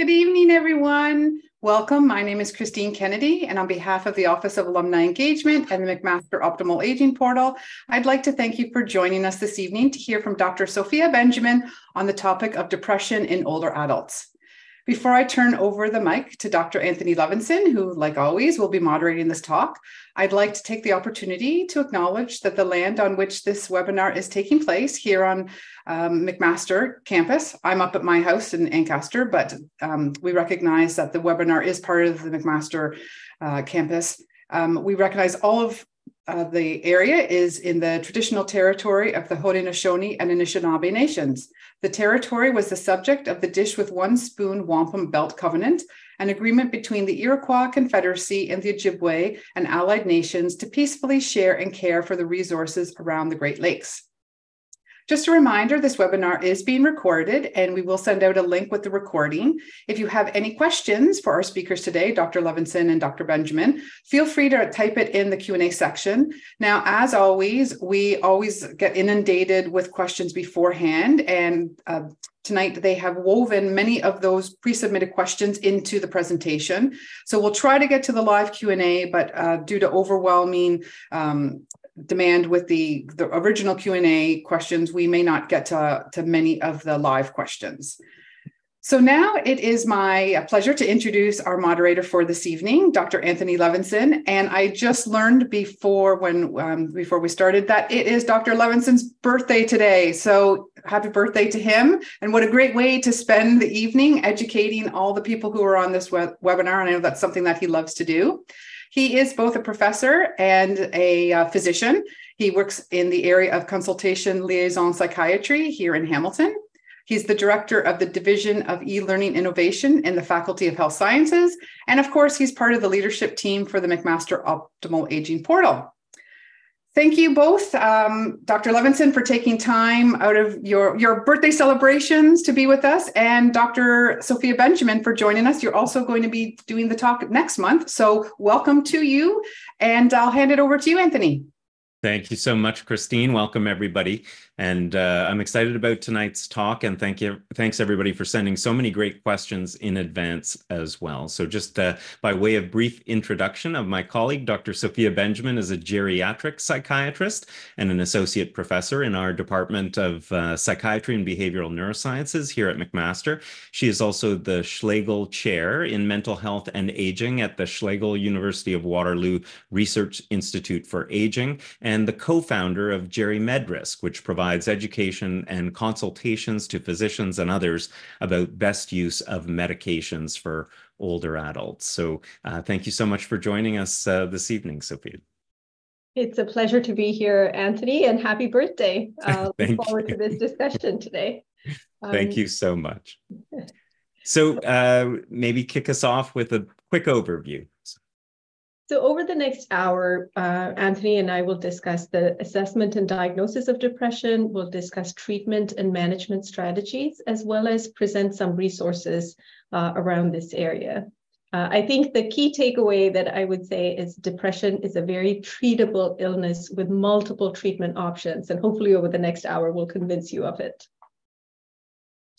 Good evening, everyone. Welcome. My name is Christine Kennedy, and on behalf of the Office of Alumni Engagement and the McMaster Optimal Aging Portal, I'd like to thank you for joining us this evening to hear from Dr. Sophiya Benjamin on the topic of depression in older adults. Before I turn over the mic to Dr. Anthony Levinson, who, like always, will be moderating this talk, I'd like to take the opportunity to acknowledge that the land on which this webinar is taking place here on um, McMaster campus, I'm up at my house in Ancaster, but um, we recognize that the webinar is part of the McMaster uh, campus. Um, we recognize all of uh, the area is in the traditional territory of the Haudenosaunee and Anishinaabe nations. The territory was the subject of the Dish with One Spoon Wampum Belt Covenant, an agreement between the Iroquois Confederacy and the Ojibwe and allied nations to peacefully share and care for the resources around the Great Lakes. Just a reminder, this webinar is being recorded and we will send out a link with the recording. If you have any questions for our speakers today, Dr. Levinson and Dr. Benjamin, feel free to type it in the Q&A section. Now, as always, we always get inundated with questions beforehand and uh, tonight they have woven many of those pre-submitted questions into the presentation so we'll try to get to the live q&a but uh, due to overwhelming um, demand with the, the original Q&A questions, we may not get to, to many of the live questions. So now it is my pleasure to introduce our moderator for this evening, Dr. Anthony Levinson. And I just learned before when um, before we started that it is Dr. Levinson's birthday today. So happy birthday to him! And what a great way to spend the evening educating all the people who are on this web- webinar. And I know that's something that he loves to do. He is both a professor and a uh, physician. He works in the area of consultation liaison psychiatry here in Hamilton. He's the director of the Division of E Learning Innovation in the Faculty of Health Sciences. And of course, he's part of the leadership team for the McMaster Optimal Aging Portal. Thank you both, um, Dr. Levinson, for taking time out of your, your birthday celebrations to be with us, and Dr. Sophiya Benjamin for joining us. You're also going to be doing the talk next month. So, welcome to you, and I'll hand it over to you, Anthony. Thank you so much, Christine. Welcome, everybody. And uh, I'm excited about tonight's talk. And thank you, thanks everybody for sending so many great questions in advance as well. So just uh, by way of brief introduction of my colleague, Dr. Sophiya Benjamin is a geriatric psychiatrist and an associate professor in our Department of uh, Psychiatry and Behavioral Neurosciences here at McMaster. She is also the Schlegel Chair in Mental Health and Aging at the Schlegel University of Waterloo Research Institute for Aging and the co-founder of GeriMedRisk, which provides education and consultations to physicians and others about best use of medications for older adults. So uh, thank you so much for joining us uh, this evening, Sophiya. It's a pleasure to be here, Anthony, and happy birthday. Uh, look forward you. to this discussion today. Um, Thank you so much. So uh, maybe kick us off with a quick overview. So, over the next hour, uh, Anthony and I will discuss the assessment and diagnosis of depression. We'll discuss treatment and management strategies, as well as present some resources uh, around this area. Uh, I think the key takeaway that I would say is depression is a very treatable illness with multiple treatment options. And hopefully, over the next hour, we'll convince you of it.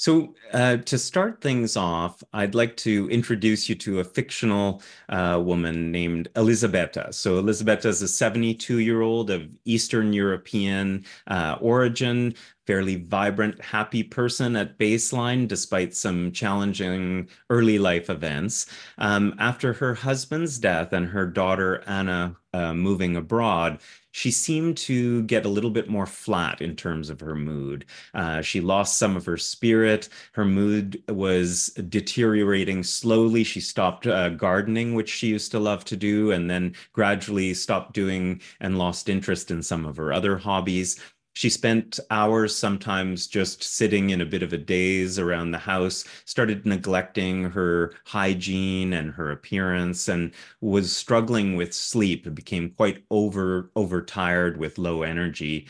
So, uh, to start things off, I'd like to introduce you to a fictional uh, woman named Elisabetta. So, Elisabetta is a 72 year old of Eastern European uh, origin, fairly vibrant, happy person at baseline, despite some challenging early life events. Um, after her husband's death and her daughter Anna uh, moving abroad, she seemed to get a little bit more flat in terms of her mood. Uh, she lost some of her spirit. Her mood was deteriorating slowly. She stopped uh, gardening, which she used to love to do, and then gradually stopped doing and lost interest in some of her other hobbies. She spent hours sometimes just sitting in a bit of a daze around the house, started neglecting her hygiene and her appearance, and was struggling with sleep, became quite over overtired with low energy.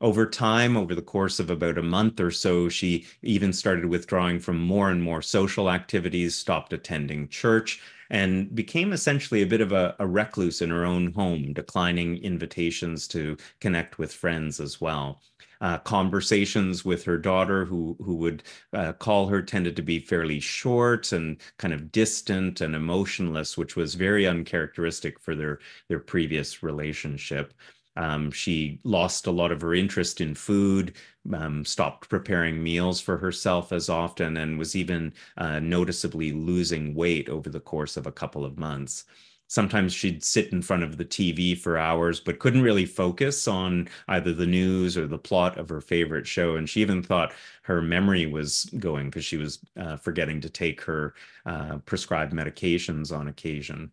Over time, over the course of about a month or so, she even started withdrawing from more and more social activities, stopped attending church, and became essentially a bit of a, a recluse in her own home, declining invitations to connect with friends as well. Uh, conversations with her daughter, who who would uh, call her, tended to be fairly short and kind of distant and emotionless, which was very uncharacteristic for their their previous relationship. Um, she lost a lot of her interest in food, um, stopped preparing meals for herself as often, and was even uh, noticeably losing weight over the course of a couple of months. Sometimes she'd sit in front of the TV for hours, but couldn't really focus on either the news or the plot of her favorite show. And she even thought her memory was going because she was uh, forgetting to take her uh, prescribed medications on occasion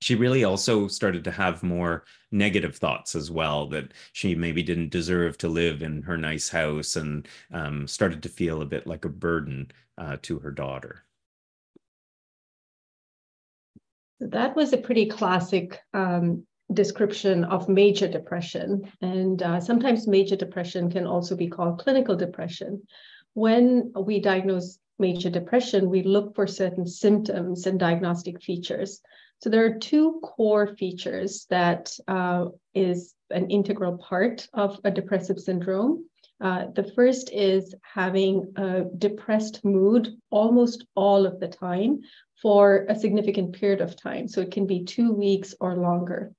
she really also started to have more negative thoughts as well that she maybe didn't deserve to live in her nice house and um, started to feel a bit like a burden uh, to her daughter. That was a pretty classic um, description of major depression. And uh, sometimes major depression can also be called clinical depression. When we diagnose major depression, we look for certain symptoms and diagnostic features. So there are two core features that uh, is an integral part of a depressive syndrome. Uh, the first is having a depressed mood almost all of the time for a significant period of time. So it can be two weeks or longer.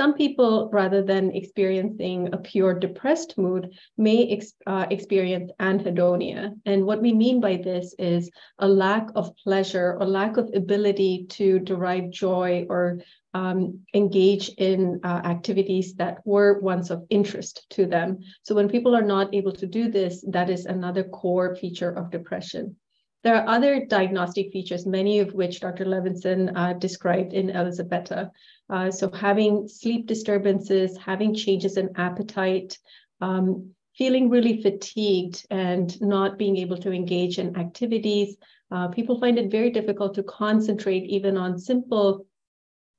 Some people, rather than experiencing a pure depressed mood, may ex uh, experience anhedonia. And what we mean by this is a lack of pleasure or lack of ability to derive joy or um, engage in uh, activities that were once of interest to them. So when people are not able to do this, that is another core feature of depression. There are other diagnostic features, many of which Dr. Levinson uh, described in Elisabetta. Uh, so having sleep disturbances, having changes in appetite, um, feeling really fatigued and not being able to engage in activities. Uh, people find it very difficult to concentrate even on simple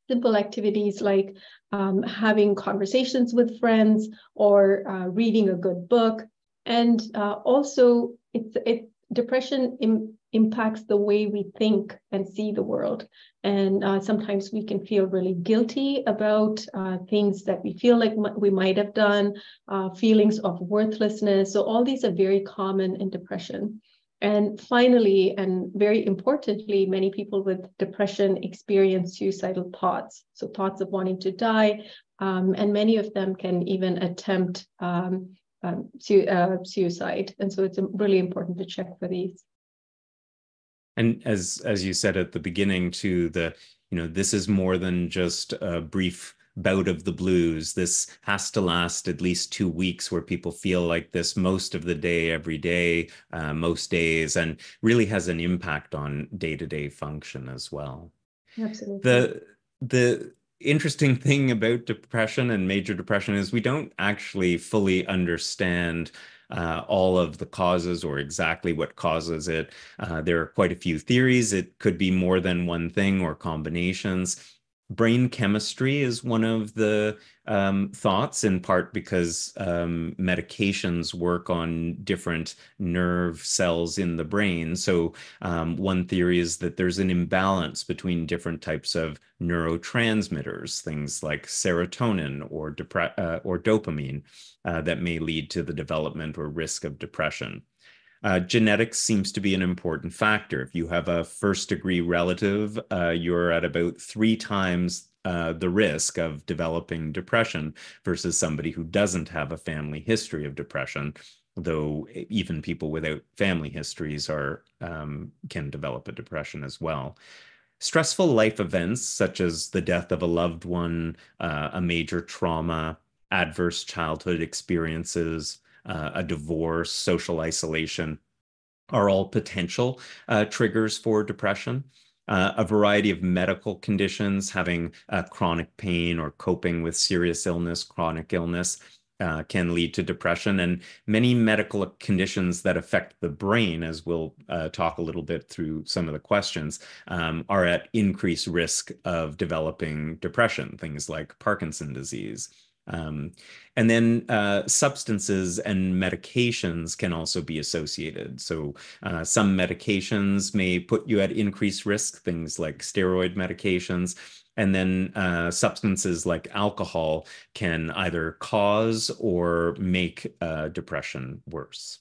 simple activities like um, having conversations with friends or uh, reading a good book. And uh, also, it's, it, depression Im- impacts the way we think and see the world. And uh, sometimes we can feel really guilty about uh, things that we feel like m- we might have done, uh, feelings of worthlessness. So, all these are very common in depression. And finally, and very importantly, many people with depression experience suicidal thoughts. So, thoughts of wanting to die. Um, and many of them can even attempt um, um, su- uh, suicide. And so it's really important to check for these. And as as you said at the beginning, to the you know this is more than just a brief bout of the blues. This has to last at least two weeks where people feel like this most of the day, every day, uh, most days, and really has an impact on day to day function as well. Absolutely. The the interesting thing about depression and major depression is we don't actually fully understand uh, all of the causes or exactly what causes it. Uh, there are quite a few theories. It could be more than one thing or combinations brain chemistry is one of the um, thoughts, in part because um, medications work on different nerve cells in the brain. So, um, one theory is that there's an imbalance between different types of neurotransmitters, things like serotonin or, uh, or dopamine, uh, that may lead to the development or risk of depression. Uh, genetics seems to be an important factor. If you have a first degree relative, uh, you're at about three times uh, the risk of developing depression versus somebody who doesn't have a family history of depression. Though even people without family histories are um, can develop a depression as well. Stressful life events such as the death of a loved one, uh, a major trauma, adverse childhood experiences, uh, a divorce, social isolation are all potential uh, triggers for depression. Uh, a variety of medical conditions, having uh, chronic pain or coping with serious illness, chronic illness, uh, can lead to depression and many medical conditions that affect the brain, as we'll uh, talk a little bit through some of the questions, um, are at increased risk of developing depression, things like Parkinson disease Um, and then uh, substances and medications can also be associated. So uh, some medications may put you at increased risk, things like steroid medications. And then uh, substances like alcohol can either cause or make uh, depression worse.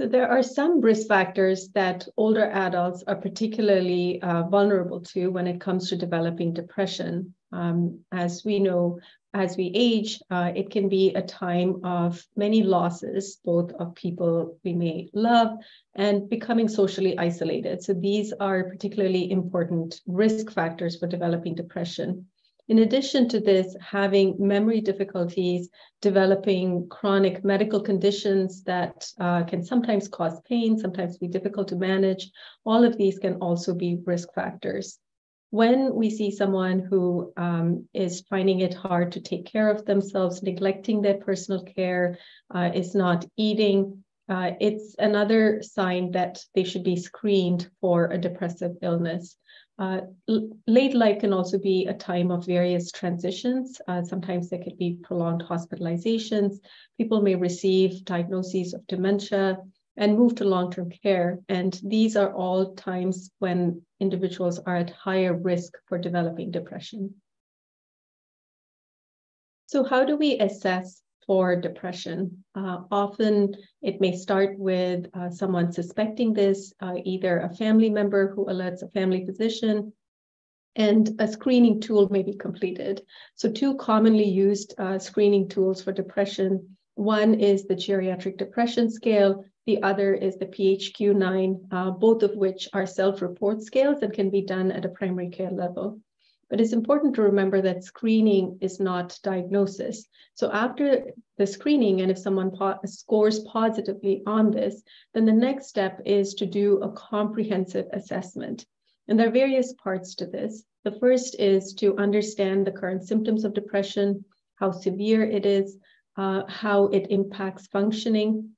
So there are some risk factors that older adults are particularly uh, vulnerable to when it comes to developing depression. Um, as we know, as we age, uh, it can be a time of many losses, both of people we may love and becoming socially isolated. So these are particularly important risk factors for developing depression. In addition to this, having memory difficulties, developing chronic medical conditions that uh, can sometimes cause pain, sometimes be difficult to manage, all of these can also be risk factors. When we see someone who um, is finding it hard to take care of themselves, neglecting their personal care, uh, is not eating, uh, it's another sign that they should be screened for a depressive illness. Uh, late life can also be a time of various transitions. Uh, sometimes there could be prolonged hospitalizations. People may receive diagnoses of dementia and move to long-term care. And these are all times when individuals are at higher risk for developing depression. So how do we assess for depression. Uh, often it may start with uh, someone suspecting this, uh, either a family member who alerts a family physician, and a screening tool may be completed. So, two commonly used uh, screening tools for depression one is the geriatric depression scale, the other is the PHQ 9, uh, both of which are self report scales and can be done at a primary care level. But it's important to remember that screening is not diagnosis. So after the screening, and if someone po scores positively on this, then the next step is to do a comprehensive assessment. And there are various parts to this. The first is to understand the current symptoms of depression, how severe it is, uh, how it impacts functioning,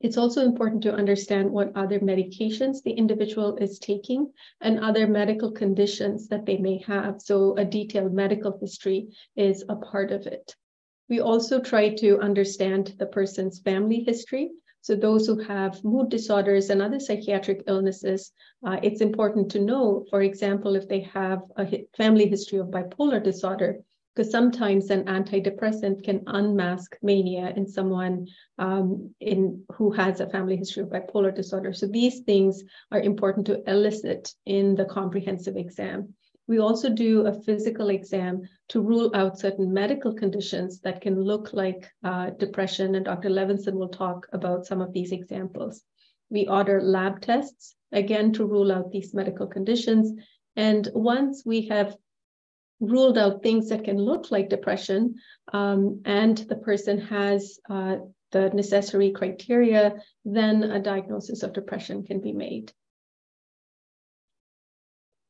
it's also important to understand what other medications the individual is taking and other medical conditions that they may have. So a detailed medical history is a part of it. We also try to understand the person's family history. So those who have mood disorders and other psychiatric illnesses, uh, it's important to know, for example, if they have a family history of bipolar disorder, because sometimes an antidepressant can unmask mania in someone um, in who has a family history of bipolar disorder. So these things are important to elicit in the comprehensive exam. We also do a physical exam to rule out certain medical conditions that can look like uh, depression, and Dr. Levinson will talk about some of these examples. We order lab tests, again, to rule out these medical conditions. And once we have ruled out things that can look like depression, um, and the person has uh, the necessary criteria, then a diagnosis of depression can be made.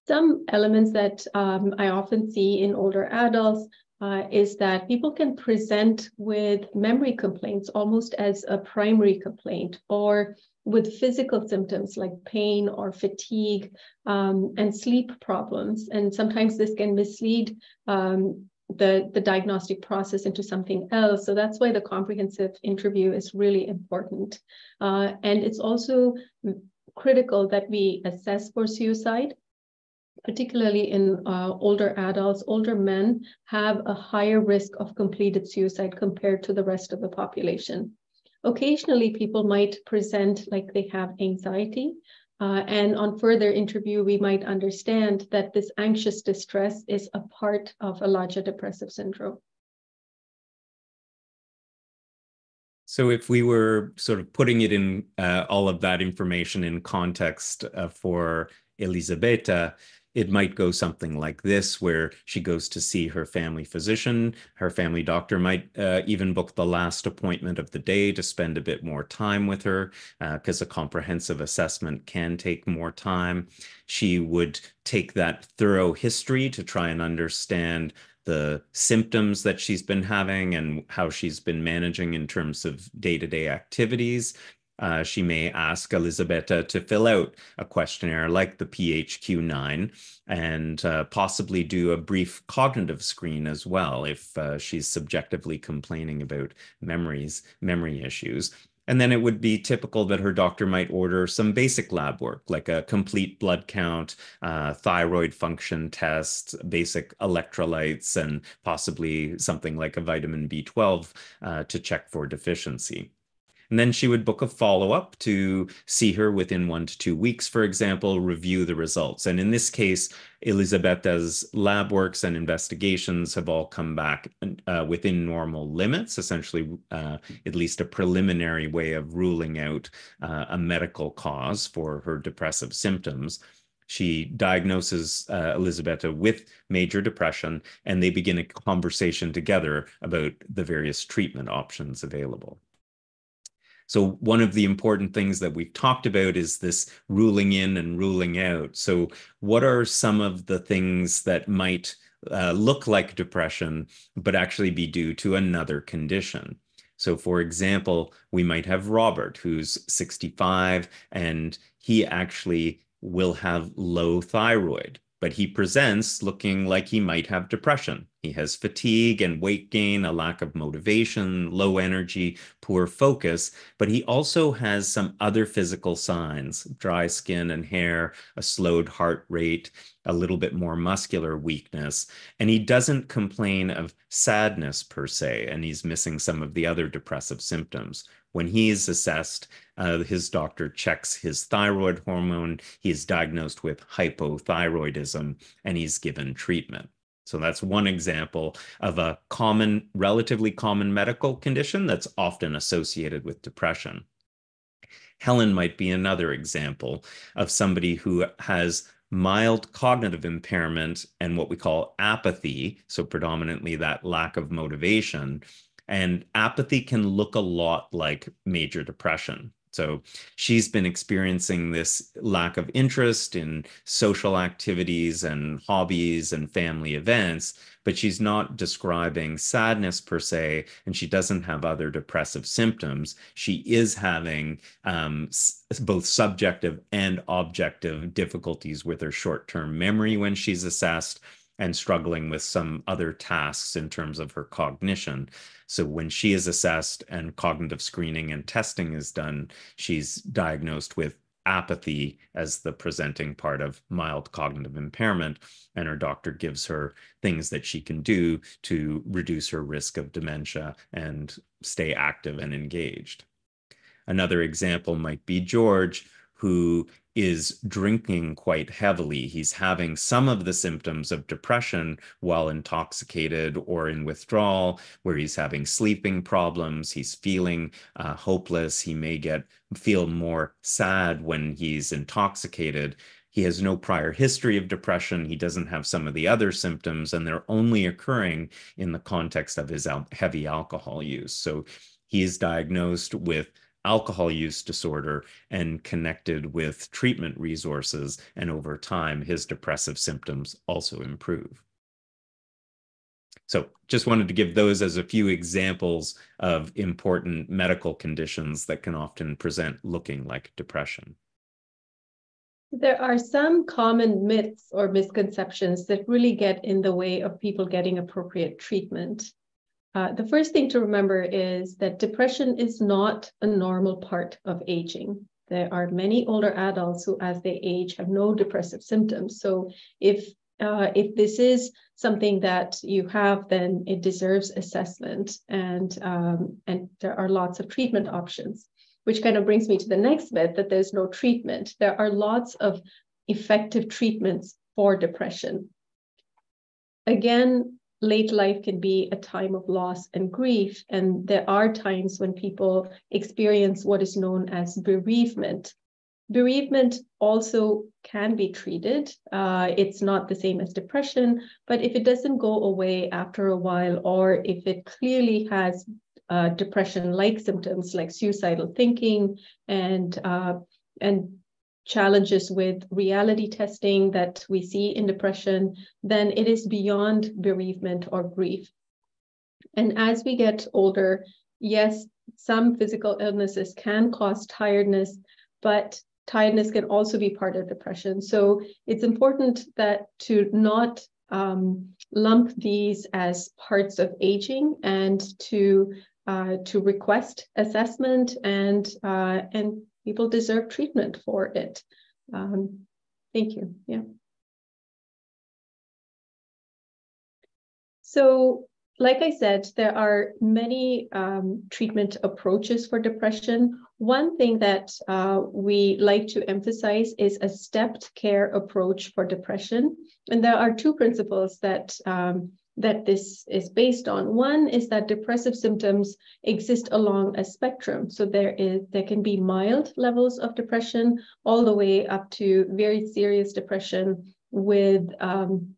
Some elements that um, I often see in older adults uh, is that people can present with memory complaints almost as a primary complaint, or with physical symptoms like pain or fatigue um, and sleep problems. And sometimes this can mislead um, the, the diagnostic process into something else. So that's why the comprehensive interview is really important. Uh, and it's also critical that we assess for suicide particularly in uh, older adults, older men have a higher risk of completed suicide compared to the rest of the population. Occasionally, people might present like they have anxiety. Uh, and on further interview, we might understand that this anxious distress is a part of a larger depressive syndrome. So, if we were sort of putting it in uh, all of that information in context uh, for Elisabetta, it might go something like this, where she goes to see her family physician. Her family doctor might uh, even book the last appointment of the day to spend a bit more time with her, because uh, a comprehensive assessment can take more time. She would take that thorough history to try and understand the symptoms that she's been having and how she's been managing in terms of day to day activities uh, she may ask Elisabetta to fill out a questionnaire like the PHQ-9 and uh, possibly do a brief cognitive screen as well if uh, she's subjectively complaining about memories, memory issues. And then it would be typical that her doctor might order some basic lab work, like a complete blood count, uh, thyroid function test, basic electrolytes, and possibly something like a vitamin B12 uh, to check for deficiency. And then she would book a follow up to see her within one to two weeks, for example, review the results. And in this case, Elisabetta's lab works and investigations have all come back uh, within normal limits, essentially, uh, at least a preliminary way of ruling out uh, a medical cause for her depressive symptoms she diagnoses uh, Elisabetta with major depression, and they begin a conversation together about the various treatment options available. So one of the important things that we've talked about is this ruling in and ruling out. So what are some of the things that might uh, look like depression, but actually be due to another condition? So for example, we might have Robert, who's 65, and he actually will have low thyroid but he presents looking like he might have depression. He has fatigue and weight gain, a lack of motivation, low energy, poor focus, but he also has some other physical signs dry skin and hair, a slowed heart rate, a little bit more muscular weakness. And he doesn't complain of sadness per se, and he's missing some of the other depressive symptoms. When he is assessed, uh, his doctor checks his thyroid hormone. He is diagnosed with hypothyroidism and he's given treatment. So that's one example of a common, relatively common medical condition that's often associated with depression. Helen might be another example of somebody who has mild cognitive impairment and what we call apathy, so predominantly that lack of motivation. And apathy can look a lot like major depression. So she's been experiencing this lack of interest in social activities and hobbies and family events, but she's not describing sadness per se, and she doesn't have other depressive symptoms. She is having um, both subjective and objective difficulties with her short term memory when she's assessed and struggling with some other tasks in terms of her cognition. So when she is assessed and cognitive screening and testing is done, she's diagnosed with apathy as the presenting part of mild cognitive impairment. And her doctor gives her things that she can do to reduce her risk of dementia and stay active and engaged. Another example might be George, who is drinking quite heavily. He's having some of the symptoms of depression while intoxicated or in withdrawal, where he's having sleeping problems. He's feeling uh, hopeless. He may get feel more sad when he's intoxicated. He has no prior history of depression. He doesn't have some of the other symptoms, and they're only occurring in the context of his al heavy alcohol use. So he is diagnosed with alcohol use disorder and connected with treatment resources. And over time, his depressive symptoms also improve. So just wanted to give those as a few examples of important medical conditions that can often present looking like depression. There are some common myths or misconceptions that really get in the way of people getting appropriate treatment. Uh, the first thing to remember is that depression is not a normal part of aging. There are many older adults who, as they age, have no depressive symptoms. So if uh, if this is something that you have, then it deserves assessment, and um, and there are lots of treatment options. Which kind of brings me to the next myth that there's no treatment. There are lots of effective treatments for depression. Again, late life can be a time of loss and grief. And there are times when people experience what is known as bereavement. Bereavement also can be treated. Uh, it's not the same as depression, but if it doesn't go away after a while, or if it clearly has uh, depression-like symptoms like suicidal thinking and uh, and challenges with reality testing that we see in depression, then it is beyond bereavement or grief. And as we get older, yes, some physical illnesses can cause tiredness, but tiredness can also be part of depression. So it's important that to not um, lump these as parts of aging and to uh, to request assessment and uh, and people deserve treatment for it. Um, thank you. Yeah. So like I said, there are many um, treatment approaches for depression. One thing that uh, we like to emphasize is a stepped care approach for depression. And there are two principles that um, that this is based on. One is that depressive symptoms exist along a spectrum. So there is there can be mild levels of depression all the way up to very serious depression with um,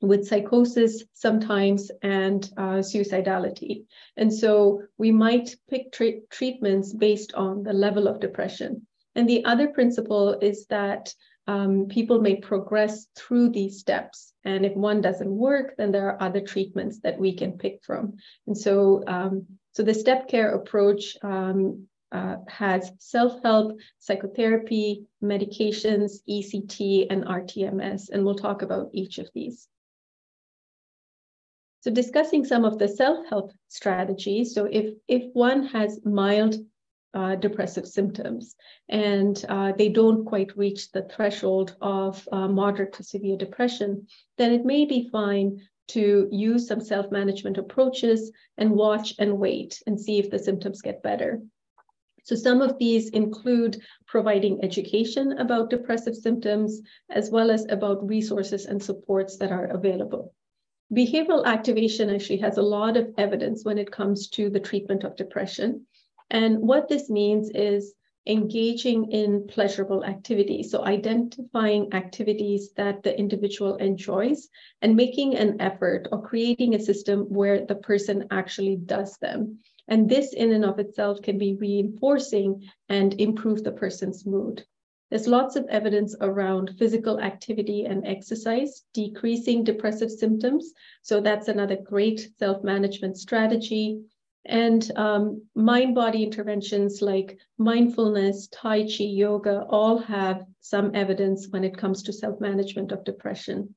with psychosis sometimes and uh, suicidality. And so we might pick tra- treatments based on the level of depression. And the other principle is that um, people may progress through these steps. And if one doesn't work, then there are other treatments that we can pick from. And so, um, so the step care approach um, uh, has self-help, psychotherapy, medications, ECT, and RTMS. And we'll talk about each of these. So discussing some of the self-help strategies. So if, if one has mild uh, depressive symptoms and uh, they don't quite reach the threshold of uh, moderate to severe depression, then it may be fine to use some self-management approaches and watch and wait and see if the symptoms get better. So some of these include providing education about depressive symptoms, as well as about resources and supports that are available. Behavioral activation actually has a lot of evidence when it comes to the treatment of depression. And what this means is engaging in pleasurable activities. So identifying activities that the individual enjoys and making an effort or creating a system where the person actually does them. And this in and of itself can be reinforcing and improve the person's mood. There's lots of evidence around physical activity and exercise, decreasing depressive symptoms. So that's another great self-management strategy. And um, mind-body interventions like mindfulness, Tai Chi, yoga, all have some evidence when it comes to self-management of depression.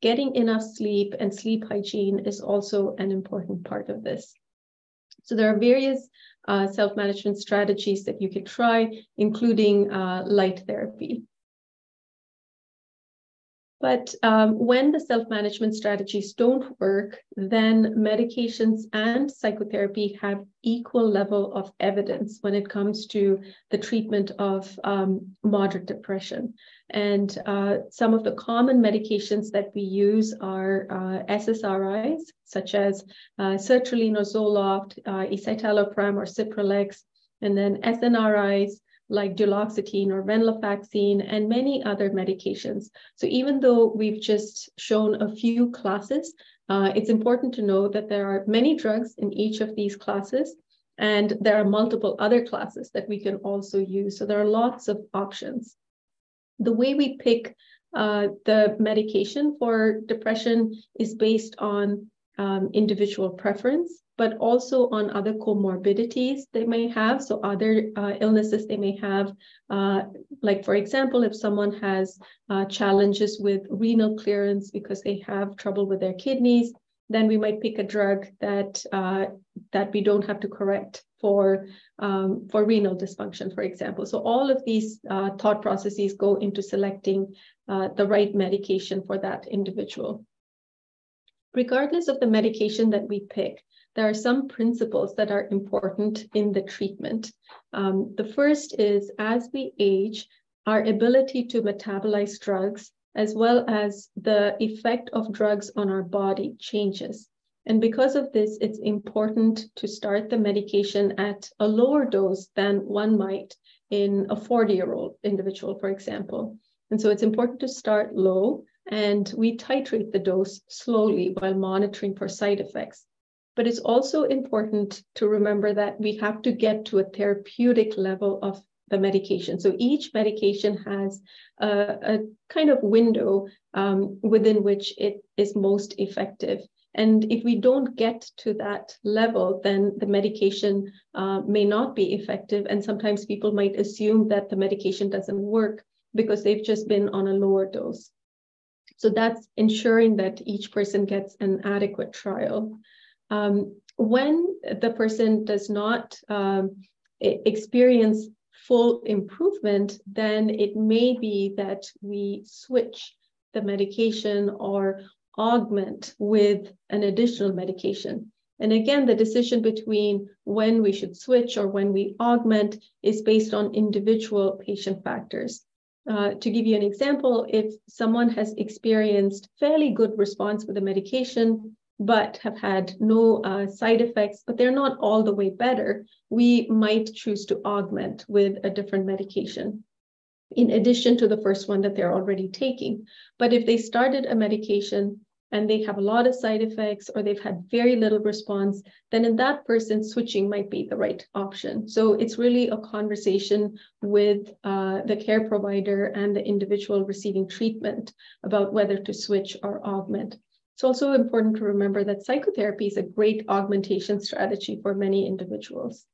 Getting enough sleep and sleep hygiene is also an important part of this. So there are various uh, self-management strategies that you could try, including uh, light therapy. But um, when the self-management strategies don't work, then medications and psychotherapy have equal level of evidence when it comes to the treatment of um, moderate depression. And uh, some of the common medications that we use are uh, SSRIs, such as uh, sertraline or Zoloft, uh, escitalopram or Cipralex, and then SNRIs, like duloxetine or venlafaxine and many other medications. So even though we've just shown a few classes, uh, it's important to know that there are many drugs in each of these classes and there are multiple other classes that we can also use. So there are lots of options. The way we pick uh, the medication for depression is based on um, individual preference but also on other comorbidities they may have. So other uh, illnesses they may have, uh, like for example, if someone has uh, challenges with renal clearance because they have trouble with their kidneys, then we might pick a drug that uh, that we don't have to correct for um, for renal dysfunction, for example. So all of these uh, thought processes go into selecting uh, the right medication for that individual regardless of the medication that we pick, there are some principles that are important in the treatment. Um, the first is as we age, our ability to metabolize drugs, as well as the effect of drugs on our body, changes. And because of this, it's important to start the medication at a lower dose than one might in a 40 year old individual, for example. And so it's important to start low and we titrate the dose slowly while monitoring for side effects. But it's also important to remember that we have to get to a therapeutic level of the medication. So each medication has a, a kind of window um, within which it is most effective. And if we don't get to that level, then the medication uh, may not be effective. And sometimes people might assume that the medication doesn't work because they've just been on a lower dose. So that's ensuring that each person gets an adequate trial. Um, when the person does not um, experience full improvement, then it may be that we switch the medication or augment with an additional medication. And again, the decision between when we should switch or when we augment is based on individual patient factors. Uh, to give you an example, if someone has experienced fairly good response with a medication, but have had no uh, side effects, but they're not all the way better, we might choose to augment with a different medication in addition to the first one that they're already taking. But if they started a medication and they have a lot of side effects or they've had very little response, then in that person, switching might be the right option. So it's really a conversation with uh, the care provider and the individual receiving treatment about whether to switch or augment. It's also important to remember that psychotherapy is a great augmentation strategy for many individuals.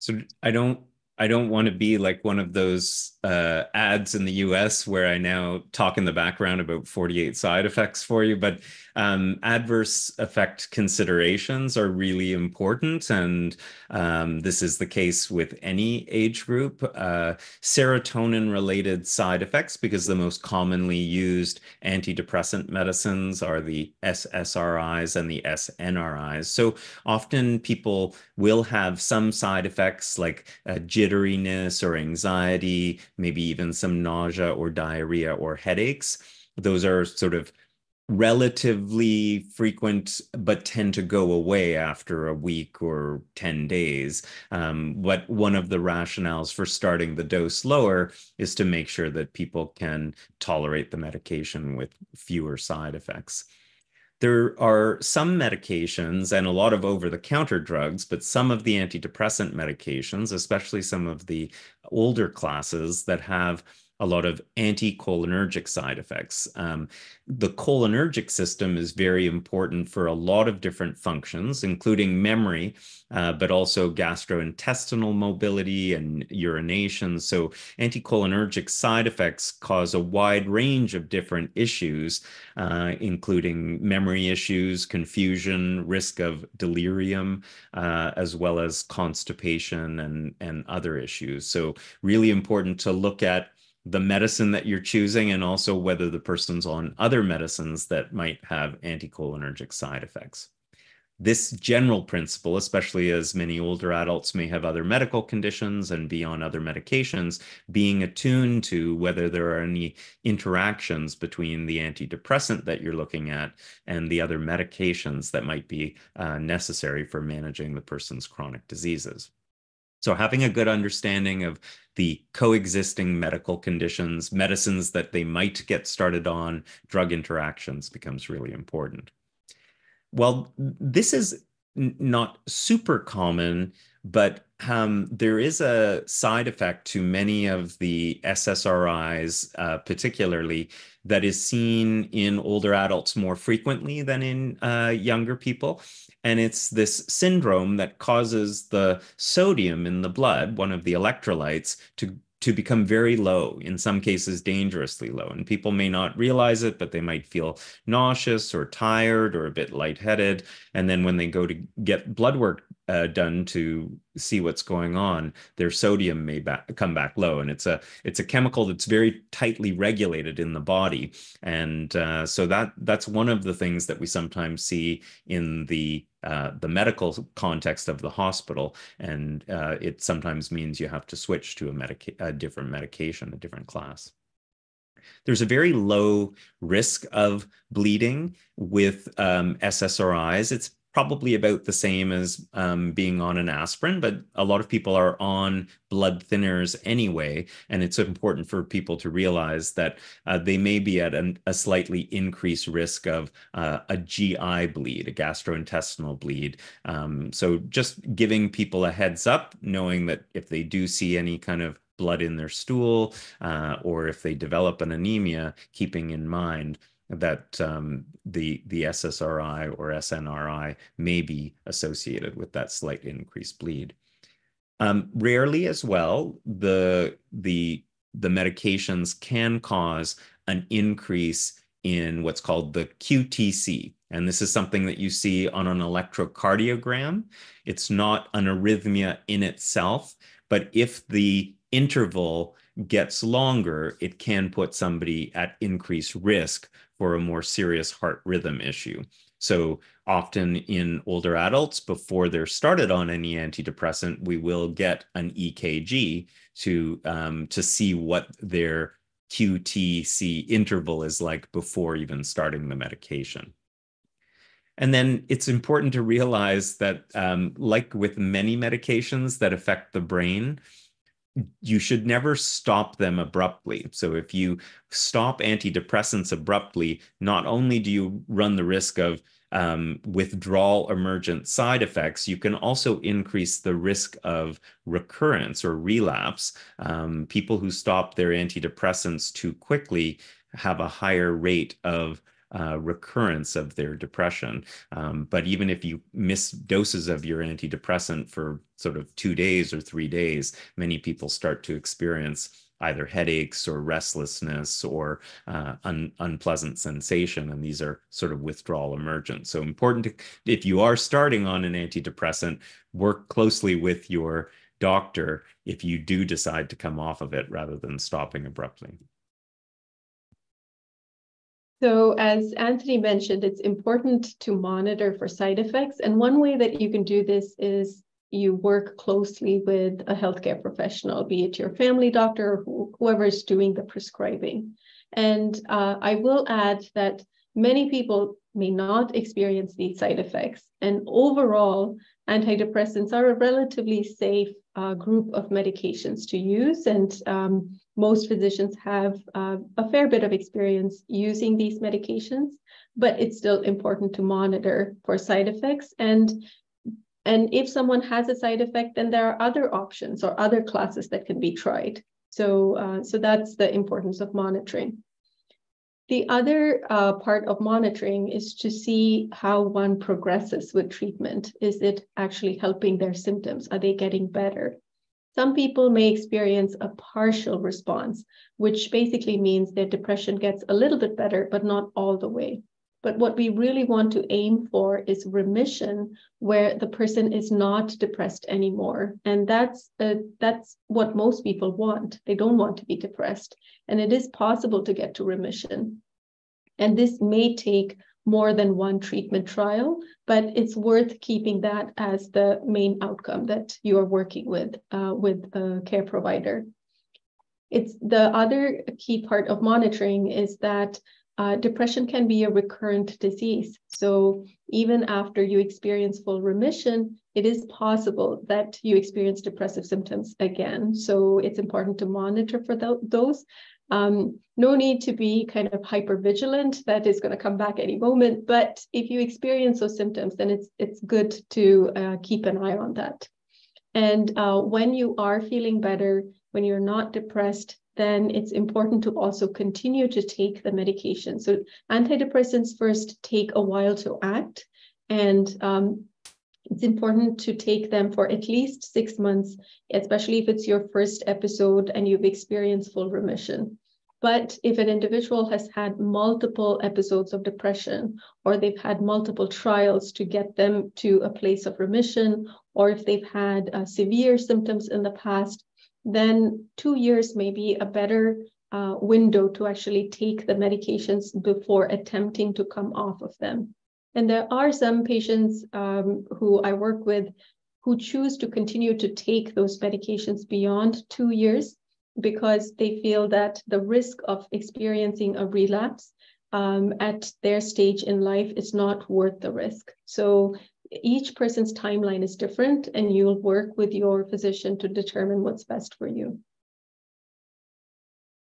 So I don't I don't want to be like one of those uh, ads in the US where I now talk in the background about 48 side effects for you, but um, adverse effect considerations are really important. And um, this is the case with any age group. Uh, serotonin related side effects, because the most commonly used antidepressant medicines are the SSRIs and the SNRIs. So often people will have some side effects like uh, jitteriness or anxiety, maybe even some nausea or diarrhea or headaches. Those are sort of relatively frequent, but tend to go away after a week or 10 days. Um, but one of the rationales for starting the dose lower is to make sure that people can tolerate the medication with fewer side effects. There are some medications and a lot of over the counter drugs, but some of the antidepressant medications, especially some of the older classes that have a lot of anticholinergic side effects. Um, the cholinergic system is very important for a lot of different functions, including memory, uh, but also gastrointestinal mobility and urination. So anticholinergic side effects cause a wide range of different issues, uh, including memory issues, confusion, risk of delirium, uh, as well as constipation and, and other issues. So really important to look at the medicine that you're choosing and also whether the person's on other medicines that might have anticholinergic side effects. This general principle, especially as many older adults may have other medical conditions and be on other medications, being attuned to whether there are any interactions between the antidepressant that you're looking at and the other medications that might be uh, necessary for managing the person's chronic diseases. So having a good understanding of the coexisting medical conditions, medicines that they might get started on, drug interactions becomes really important. Well, this is not super common, but um, there is a side effect to many of the SSRIs, uh, particularly that is seen in older adults more frequently than in uh, younger people. And it's this syndrome that causes the sodium in the blood, one of the electrolytes, to to become very low, in some cases dangerously low. And people may not realize it, but they might feel nauseous or tired or a bit lightheaded. And then when they go to get blood work uh, done to see what's going on, their sodium may come back low, and it's a it's a chemical that's very tightly regulated in the body, and uh, so that that's one of the things that we sometimes see in the uh, the medical context of the hospital, and uh, it sometimes means you have to switch to a, medica- a different medication, a different class. There's a very low risk of bleeding with um, SSRIs. It's probably about the same as um, being on an aspirin, but a lot of people are on blood thinners anyway. And it's important for people to realize that uh, they may be at an, a slightly increased risk of uh, a GI bleed, a gastrointestinal bleed. Um, so just giving people a heads up, knowing that if they do see any kind of blood in their stool, uh, or if they develop an anemia, keeping in mind that um, the, the SSRI or SNRI may be associated with that slight increased bleed. Um, rarely as well, the, the, the medications can cause an increase in what's called the QTC. And this is something that you see on an electrocardiogram. It's not an arrhythmia in itself, but if the interval gets longer, it can put somebody at increased risk for a more serious heart rhythm issue. So often in older adults, before they're started on any antidepressant, we will get an EKG to um, to see what their QTC interval is like before even starting the medication. And then it's important to realize that, um, like with many medications that affect the brain, you should never stop them abruptly. So if you stop antidepressants abruptly, not only do you run the risk of um, withdrawal emergent side effects, you can also increase the risk of recurrence or relapse. Um, people who stop their antidepressants too quickly have a higher rate of uh, recurrence of their depression. Um, but even if you miss doses of your antidepressant for sort of two days or three days, many people start to experience either headaches or restlessness or uh, un unpleasant sensation. And these are sort of withdrawal emergent. So important to, if you are starting on an antidepressant, work closely with your doctor if you do decide to come off of it rather than stopping abruptly. So as Anthony mentioned, it's important to monitor for side effects. And one way that you can do this is you work closely with a healthcare professional, be it your family doctor or whoever is doing the prescribing. And uh, I will add that many people may not experience these side effects. And overall, antidepressants are a relatively safe uh, group of medications to use. And um, most physicians have uh, a fair bit of experience using these medications, but it's still important to monitor for side effects. And, and if someone has a side effect, then there are other options or other classes that can be tried. So, uh, so that's the importance of monitoring. The other uh, part of monitoring is to see how one progresses with treatment. Is it actually helping their symptoms? Are they getting better? Some people may experience a partial response, which basically means their depression gets a little bit better, but not all the way. But what we really want to aim for is remission, where the person is not depressed anymore. And that's uh, that's what most people want. They don't want to be depressed, and it is possible to get to remission. And this may take more than one treatment trial, but it's worth keeping that as the main outcome that you are working with uh, with a care provider. It's the other key part of monitoring is that uh, depression can be a recurrent disease. So even after you experience full remission, it is possible that you experience depressive symptoms again. So it's important to monitor for th those. Um, no need to be kind of hyper vigilant that is going to come back any moment. But if you experience those symptoms, then it's it's good to uh, keep an eye on that. And uh, when you are feeling better, when you're not depressed, then it's important to also continue to take the medication. So antidepressants first take a while to act, and um, it's important to take them for at least six months, especially if it's your first episode and you've experienced full remission. But if an individual has had multiple episodes of depression, or they've had multiple trials to get them to a place of remission, or if they've had uh, severe symptoms in the past, then two years may be a better uh, window to actually take the medications before attempting to come off of them. And there are some patients um, who I work with who choose to continue to take those medications beyond two years because they feel that the risk of experiencing a relapse um, at their stage in life is not worth the risk. So each person's timeline is different, and you'll work with your physician to determine what's best for you.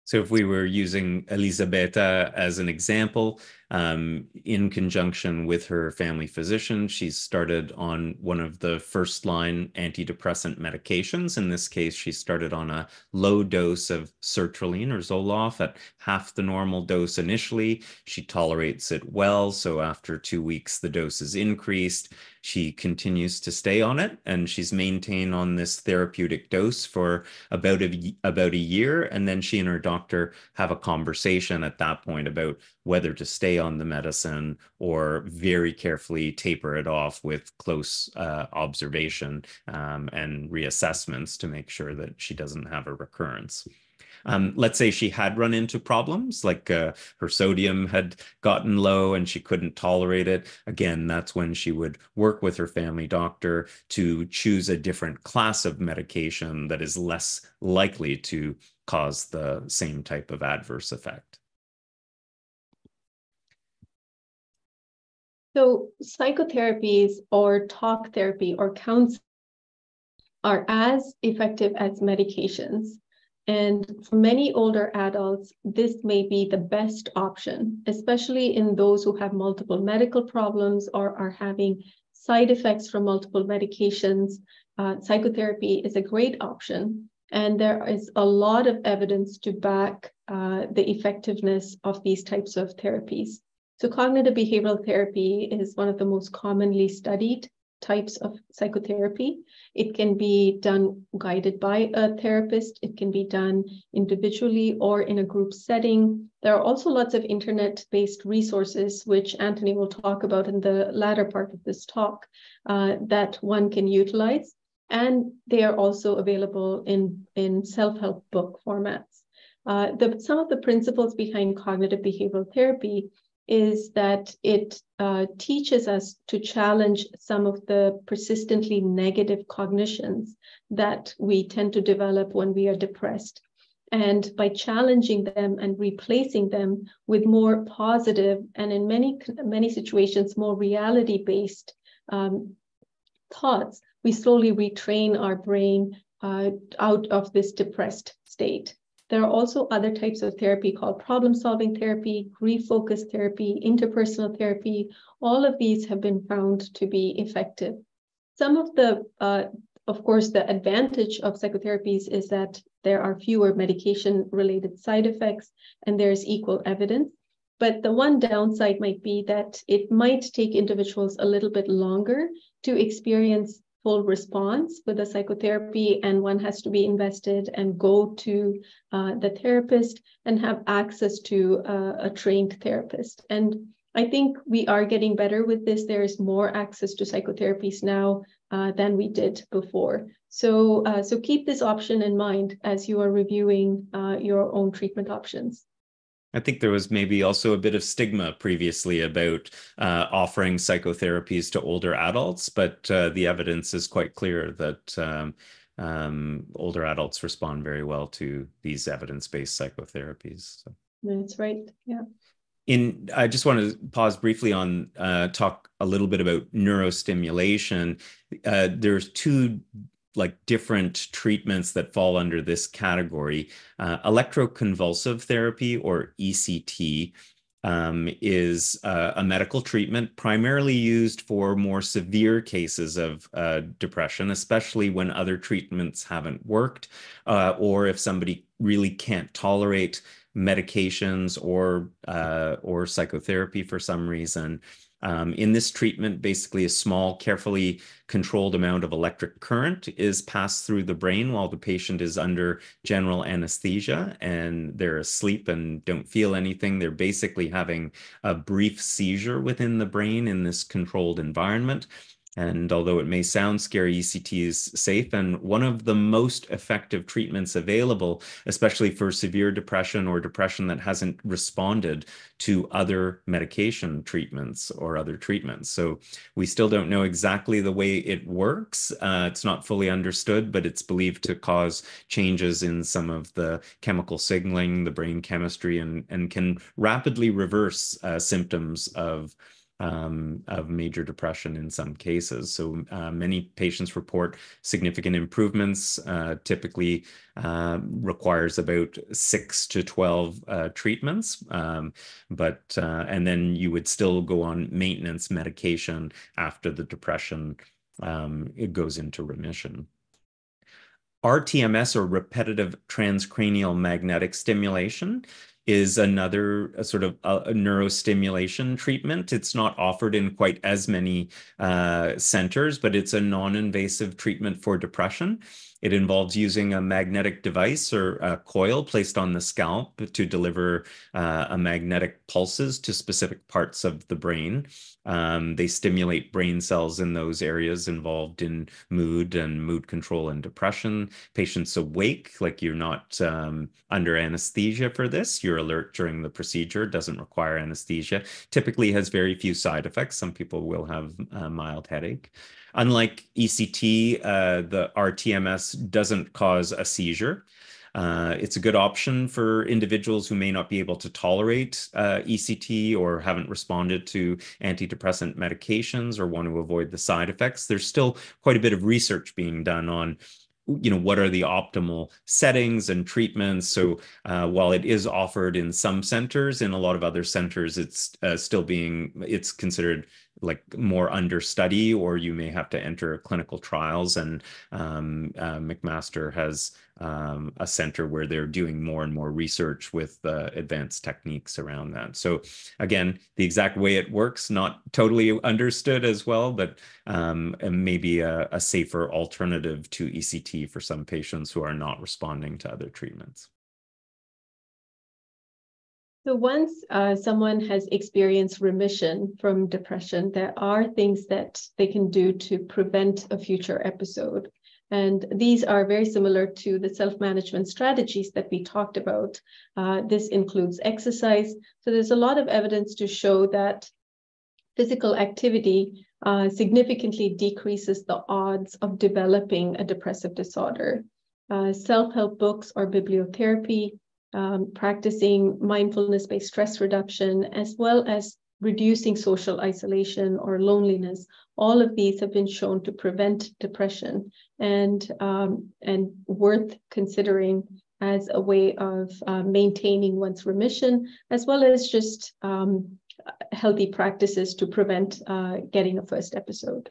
So if we were using Elisabetta as an example, um, in conjunction with her family physician. She's started on one of the first line antidepressant medications. In this case, she started on a low dose of sertraline or Zoloft at half the normal dose initially. She tolerates it well. So after two weeks, the dose is increased. She continues to stay on it and she's maintained on this therapeutic dose for about a, about a year. And then she and her doctor have a conversation at that point about whether to stay on the medicine or very carefully taper it off with close uh, observation um, and reassessments to make sure that she doesn't have a recurrence. Um, let's say she had run into problems like uh, her sodium had gotten low and she couldn't tolerate it. Again, that's when she would work with her family doctor to choose a different class of medication that is less likely to cause the same type of adverse effect. So psychotherapies or talk therapy or counseling are as effective as medications. And for many older adults, this may be the best option, especially in those who have multiple medical problems or are having side effects from multiple medications. Uh, psychotherapy is a great option. And there is a lot of evidence to back uh, the effectiveness of these types of therapies. So cognitive behavioral therapy is one of the most commonly studied types of psychotherapy. It can be done guided by a therapist. It can be done individually or in a group setting. There are also lots of internet-based resources, which Anthony will talk about in the latter part of this talk, uh, that one can utilize. And they are also available in, in self-help book formats. Uh, the, some of the principles behind cognitive behavioral therapy is that it uh, teaches us to challenge some of the persistently negative cognitions that we tend to develop when we are depressed. And by challenging them and replacing them with more positive and in many, many situations, more reality based um, thoughts, we slowly retrain our brain uh, out of this depressed state. There are also other types of therapy called problem solving therapy, grief focused therapy, interpersonal therapy. All of these have been found to be effective. Some of the, uh, of course, the advantage of psychotherapies is that there are fewer medication related side effects and there's equal evidence. But the one downside might be that it might take individuals a little bit longer to experience full response with the psychotherapy and one has to be invested and go to uh, the therapist and have access to uh, a trained therapist. And i think we are getting better with this. There is more access to psychotherapies now uh, than we did before. So uh, so keep this option in mind as you are reviewing uh, your own treatment options I think there was maybe also a bit of stigma previously about uh, offering psychotherapies to older adults, but uh, the evidence is quite clear that um, um, older adults respond very well to these evidence-based psychotherapies. So. That's right. Yeah. In, I just want to pause briefly on uh, talk a little bit about neurostimulation. Uh, there's two like different treatments that fall under this category. Uh, electroconvulsive therapy or ECT um, is uh, a medical treatment primarily used for more severe cases of uh, depression, especially when other treatments haven't worked, uh, or if somebody really can't tolerate medications or uh, or psychotherapy for some reason. Um, in this treatment, basically a small, carefully controlled amount of electric current is passed through the brain while the patient is under general anesthesia and they're asleep and don't feel anything. They're basically having a brief seizure within the brain in this controlled environment. And although it may sound scary, ECT is safe and one of the most effective treatments available, especially for severe depression or depression that hasn't responded to other medication treatments or other treatments. So we still don't know exactly the way it works. Uh, it's not fully understood, but it's believed to cause changes in some of the chemical signaling, the brain chemistry, and, and can rapidly reverse uh, symptoms of um, of major depression in some cases. So uh, many patients report significant improvements, uh, typically uh, requires about six to 12 uh, treatments. Um, but, uh, and then you would still go on maintenance medication after the depression um, it goes into remission. RTMS or repetitive transcranial magnetic stimulation is another sort of a, a neurostimulation treatment. It's not offered in quite as many uh, centers, but it's a non-invasive treatment for depression. It involves using a magnetic device or a coil placed on the scalp to deliver uh, a magnetic pulses to specific parts of the brain. Um, they stimulate brain cells in those areas involved in mood and mood control and depression. Patients awake, like you're not um, under anesthesia for this. You're alert during the procedure, doesn't require anesthesia. Typically has very few side effects. Some people will have a mild headache. Unlike ECT, uh, the RTMS doesn't cause a seizure. Uh, it's a good option for individuals who may not be able to tolerate uh, ECT or haven't responded to antidepressant medications or want to avoid the side effects. There's still quite a bit of research being done on you know what are the optimal settings and treatments so uh, while it is offered in some centers in a lot of other centers it's uh, still being it's considered like more understudy, or you may have to enter clinical trials and um, uh, mcmaster has um, a center where they're doing more and more research with uh, advanced techniques around that. So again the exact way it works not totally understood as well but um, maybe a, a safer alternative to ect for some patients who are not responding to other treatments so once uh, someone has experienced remission from depression, there are things that they can do to prevent a future episode. And these are very similar to the self-management strategies that we talked about. Uh, this includes exercise. So there's a lot of evidence to show that physical activity uh, significantly decreases the odds of developing a depressive disorder. Uh, self-help books or bibliotherapy um, practicing mindfulness based stress reduction, as well as reducing social isolation or loneliness. All of these have been shown to prevent depression and, um, and worth considering as a way of uh, maintaining one's remission, as well as just um, healthy practices to prevent uh, getting a first episode.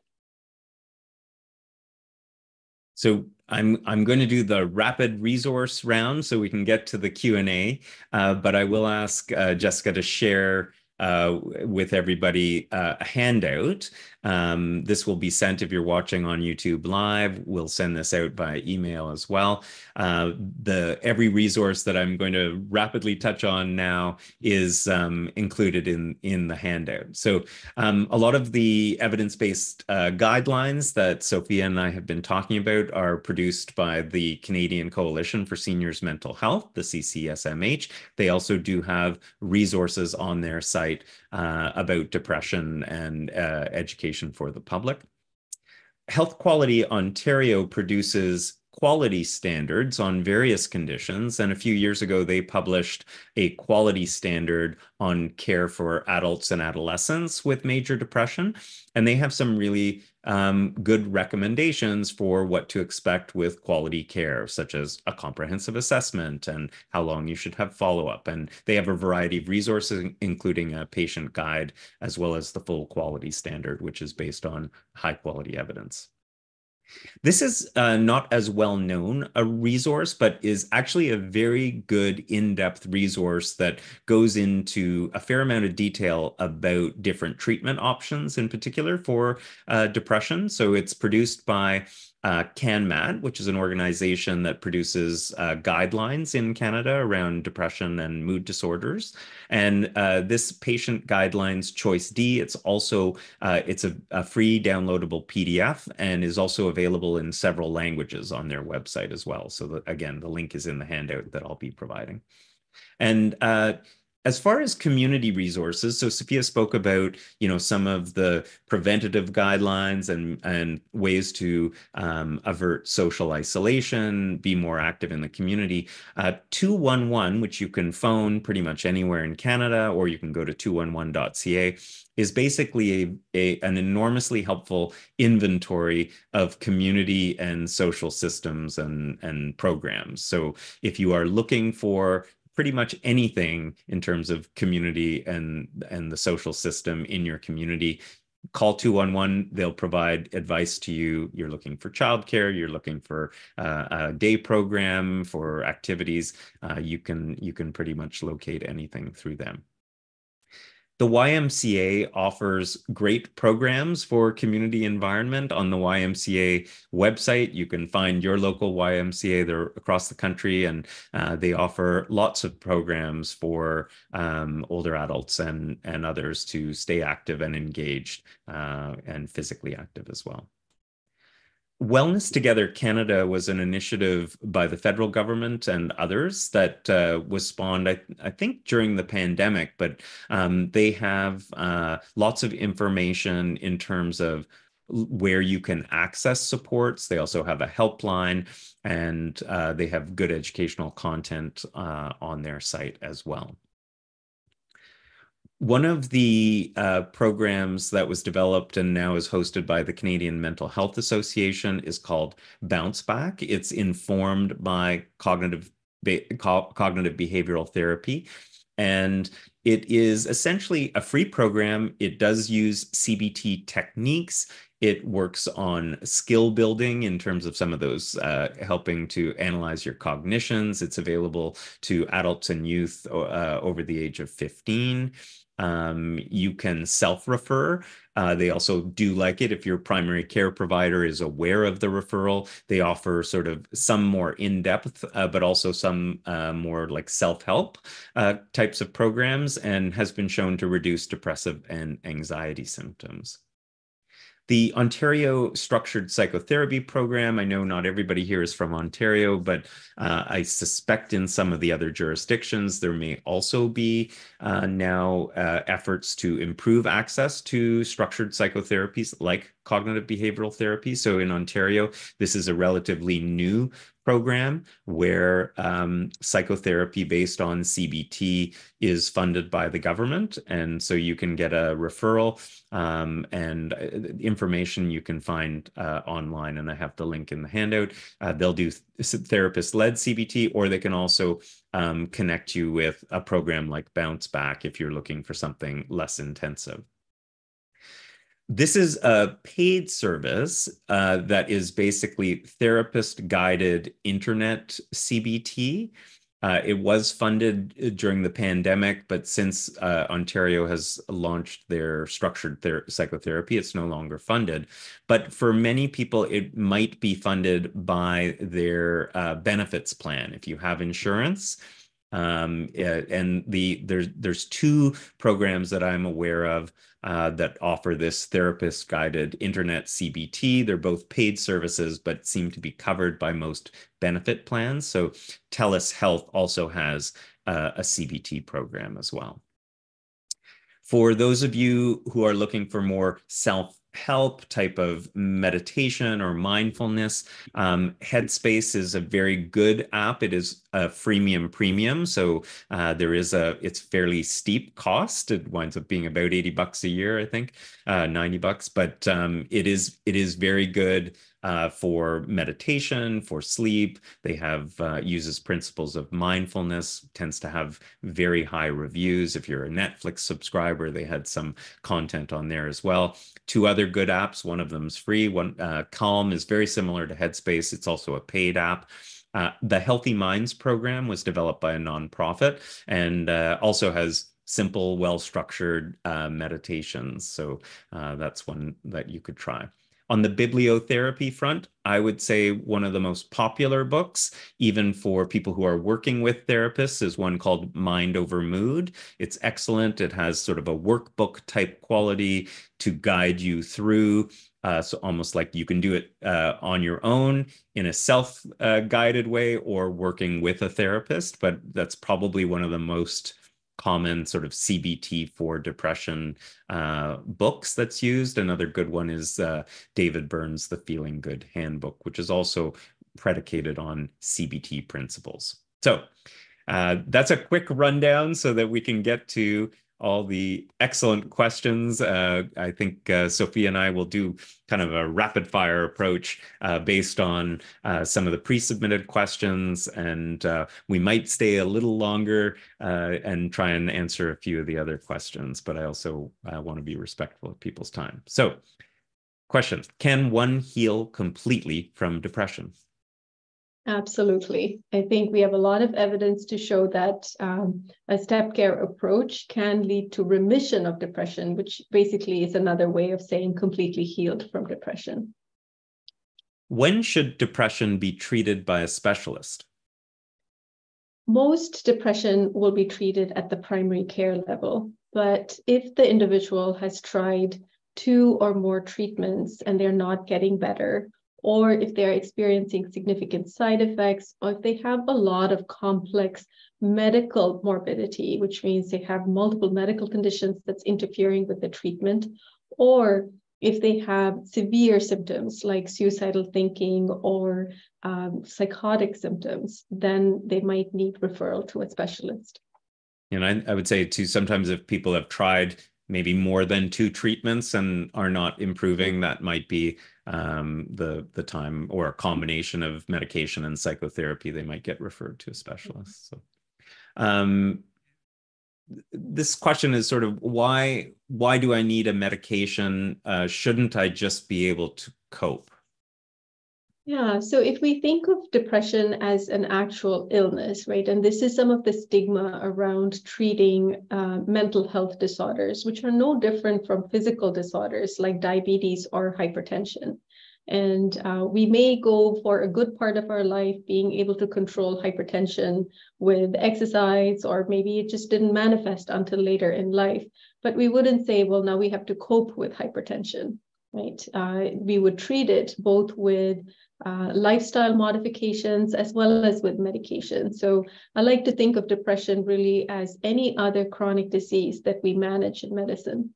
So I'm I'm going to do the rapid resource round so we can get to the Q and A. Uh, but I will ask uh, Jessica to share uh, with everybody uh, a handout. Um, this will be sent if you're watching on YouTube Live. We'll send this out by email as well. Uh, the every resource that I'm going to rapidly touch on now is um, included in in the handout. So um, a lot of the evidence-based uh, guidelines that Sophiya and I have been talking about are produced by the Canadian Coalition for Seniors Mental Health, the CCSMH. They also do have resources on their site uh, about depression and uh, education for the public. Health Quality Ontario produces quality standards on various conditions. And a few years ago, they published a quality standard on care for adults and adolescents with major depression. And they have some really um, good recommendations for what to expect with quality care, such as a comprehensive assessment and how long you should have follow up. And they have a variety of resources, including a patient guide, as well as the full quality standard, which is based on high quality evidence. This is uh, not as well known a resource, but is actually a very good in-depth resource that goes into a fair amount of detail about different treatment options in particular for uh, depression. So it's produced by uh, CANMAT, which is an organization that produces uh, guidelines in Canada around depression and mood disorders. And uh, this patient guidelines choice D, it's also uh, it's a, a, free downloadable PDF and is also available in several languages on their website as well. So again, the link is in the handout that I'll be providing. And uh, as far as community resources, so Sophiya spoke about, you know, some of the preventative guidelines and and ways to um, avert social isolation, be more active in the community. Uh, 211, which you can phone pretty much anywhere in Canada, or you can go to 211.ca, is basically a, a, an enormously helpful inventory of community and social systems and, and programs. So if you are looking for pretty much anything in terms of community and and the social system in your community. Call 211 they'll provide advice to you. You're looking for childcare you're looking for uh, a day program for activities. Uh, you can you can pretty much locate anything through them the YMCA offers great programs for community environment on the YMCA website. You can find your local YMCA. They're across the country, and uh, they offer lots of programs for um, older adults and, and others to stay active and engaged uh, and physically active as well. Wellness Together Canada was an initiative by the federal government and others that uh, was spawned, I, I, think, during the pandemic. But um, they have uh, lots of information in terms of where you can access supports. They also have a helpline and uh, they have good educational content uh, on their site as well. One of the uh, programs that was developed and now is hosted by the Canadian Mental Health Association is called Bounce Back. It's informed by cognitive co cognitive behavioral therapy, and it is essentially a free program. It does use CBT techniques. It works on skill building in terms of some of those, uh, helping to analyze your cognitions. It's available to adults and youth uh, over the age of 15. Um, you can self-refer. Uh, they also do like it if your primary care provider is aware of the referral. They offer sort of some more in-depth, uh, but also some uh, more like self-help uh, types of programs and has been shown to reduce depressive and anxiety symptoms. The Ontario Structured Psychotherapy Program, I know not everybody here is from Ontario, but uh, I suspect in some of the other jurisdictions, there may also be uh, now uh, efforts to improve access to structured psychotherapies like cognitive behavioral therapy. So in Ontario, this is a relatively new program where um, psychotherapy based on CBT is funded by the government. And so you can get a referral um, and uh, information you can find uh, online. And I have the link in the handout. Uh, they'll do therapist led CBT, or they can also um, connect you with a program like Bounce Back if you're looking for something less intensive. This is a paid service uh, that is basically therapist guided internet CBT. Uh, it was funded uh, during the pandemic, but since uh, Ontario has launched their structured ther psychotherapy, it's no longer funded. But for many people, it might be funded by their uh, benefits plan. If you have insurance, um, and the there's there's two programs that I'm aware of uh, that offer this therapist guided internet CBT. They're both paid services, but seem to be covered by most benefit plans. So TELUS Health also has uh, a CBT program as well. For those of you who are looking for more self help type of meditation or mindfulness. Um, Headspace is a very good app. It is a freemium premium, so uh, there is a it's fairly steep cost. It winds up being about eighty bucks a year, I think, uh, ninety bucks. But um, it is it is very good uh, for meditation, for sleep. They have uh, uses principles of mindfulness, tends to have very high reviews. If you're a Netflix subscriber, they had some content on there as well. Two other good apps, one of them is free. One uh, Calm is very similar to Headspace. It's also a paid app. Uh, the Healthy Minds program was developed by a nonprofit and uh, also has simple, well-structured uh, meditations. So uh, that's one that you could try. On the bibliotherapy front, I would say one of the most popular books, even for people who are working with therapists, is one called Mind Over Mood. It's excellent. It has sort of a workbook type quality to guide you through. Uh, so almost like you can do it uh, on your own in a self-guided uh, way or working with a therapist, but that's probably one of the most common sort of CBT for depression uh, books that's used. Another good one is uh, David Burns' The Feeling Good Handbook, which is also predicated on CBT principles. So uh, that's a quick rundown so that we can get to all the excellent questions. Uh, I think uh, Sophiya and I will do kind of a rapid fire approach uh, based on uh, some of the pre-submitted questions, and uh, we might stay a little longer uh, and try and answer a few of the other questions. But I also want to be respectful of people's time. So, questions: Can one heal completely from depression? Absolutely. I think we have a lot of evidence to show that um, a step care approach can lead to remission of depression, which basically is another way of saying completely healed from depression. When should depression be treated by a specialist? Most depression will be treated at the primary care level, but if the individual has tried two or more treatments and they're not getting better, or if they're experiencing significant side effects, or if they have a lot of complex medical morbidity, which means they have multiple medical conditions that's interfering with the treatment, or if they have severe symptoms like suicidal thinking or um, psychotic symptoms, then they might need referral to a specialist. And I, I would say too, sometimes if people have tried maybe more than two treatments and are not improving, that might be um, the the time or a combination of medication and psychotherapy, they might get referred to a specialist. So, um, this question is sort of why why do I need a medication? Uh, shouldn't I just be able to cope? Yeah, so if we think of depression as an actual illness, right, and this is some of the stigma around treating uh, mental health disorders, which are no different from physical disorders like diabetes or hypertension. And uh, we may go for a good part of our life being able to control hypertension with exercise, or maybe it just didn't manifest until later in life. But we wouldn't say, well, now we have to cope with hypertension, right? Uh, we would treat it both with uh, lifestyle modifications as well as with medication. So I like to think of depression really as any other chronic disease that we manage in medicine.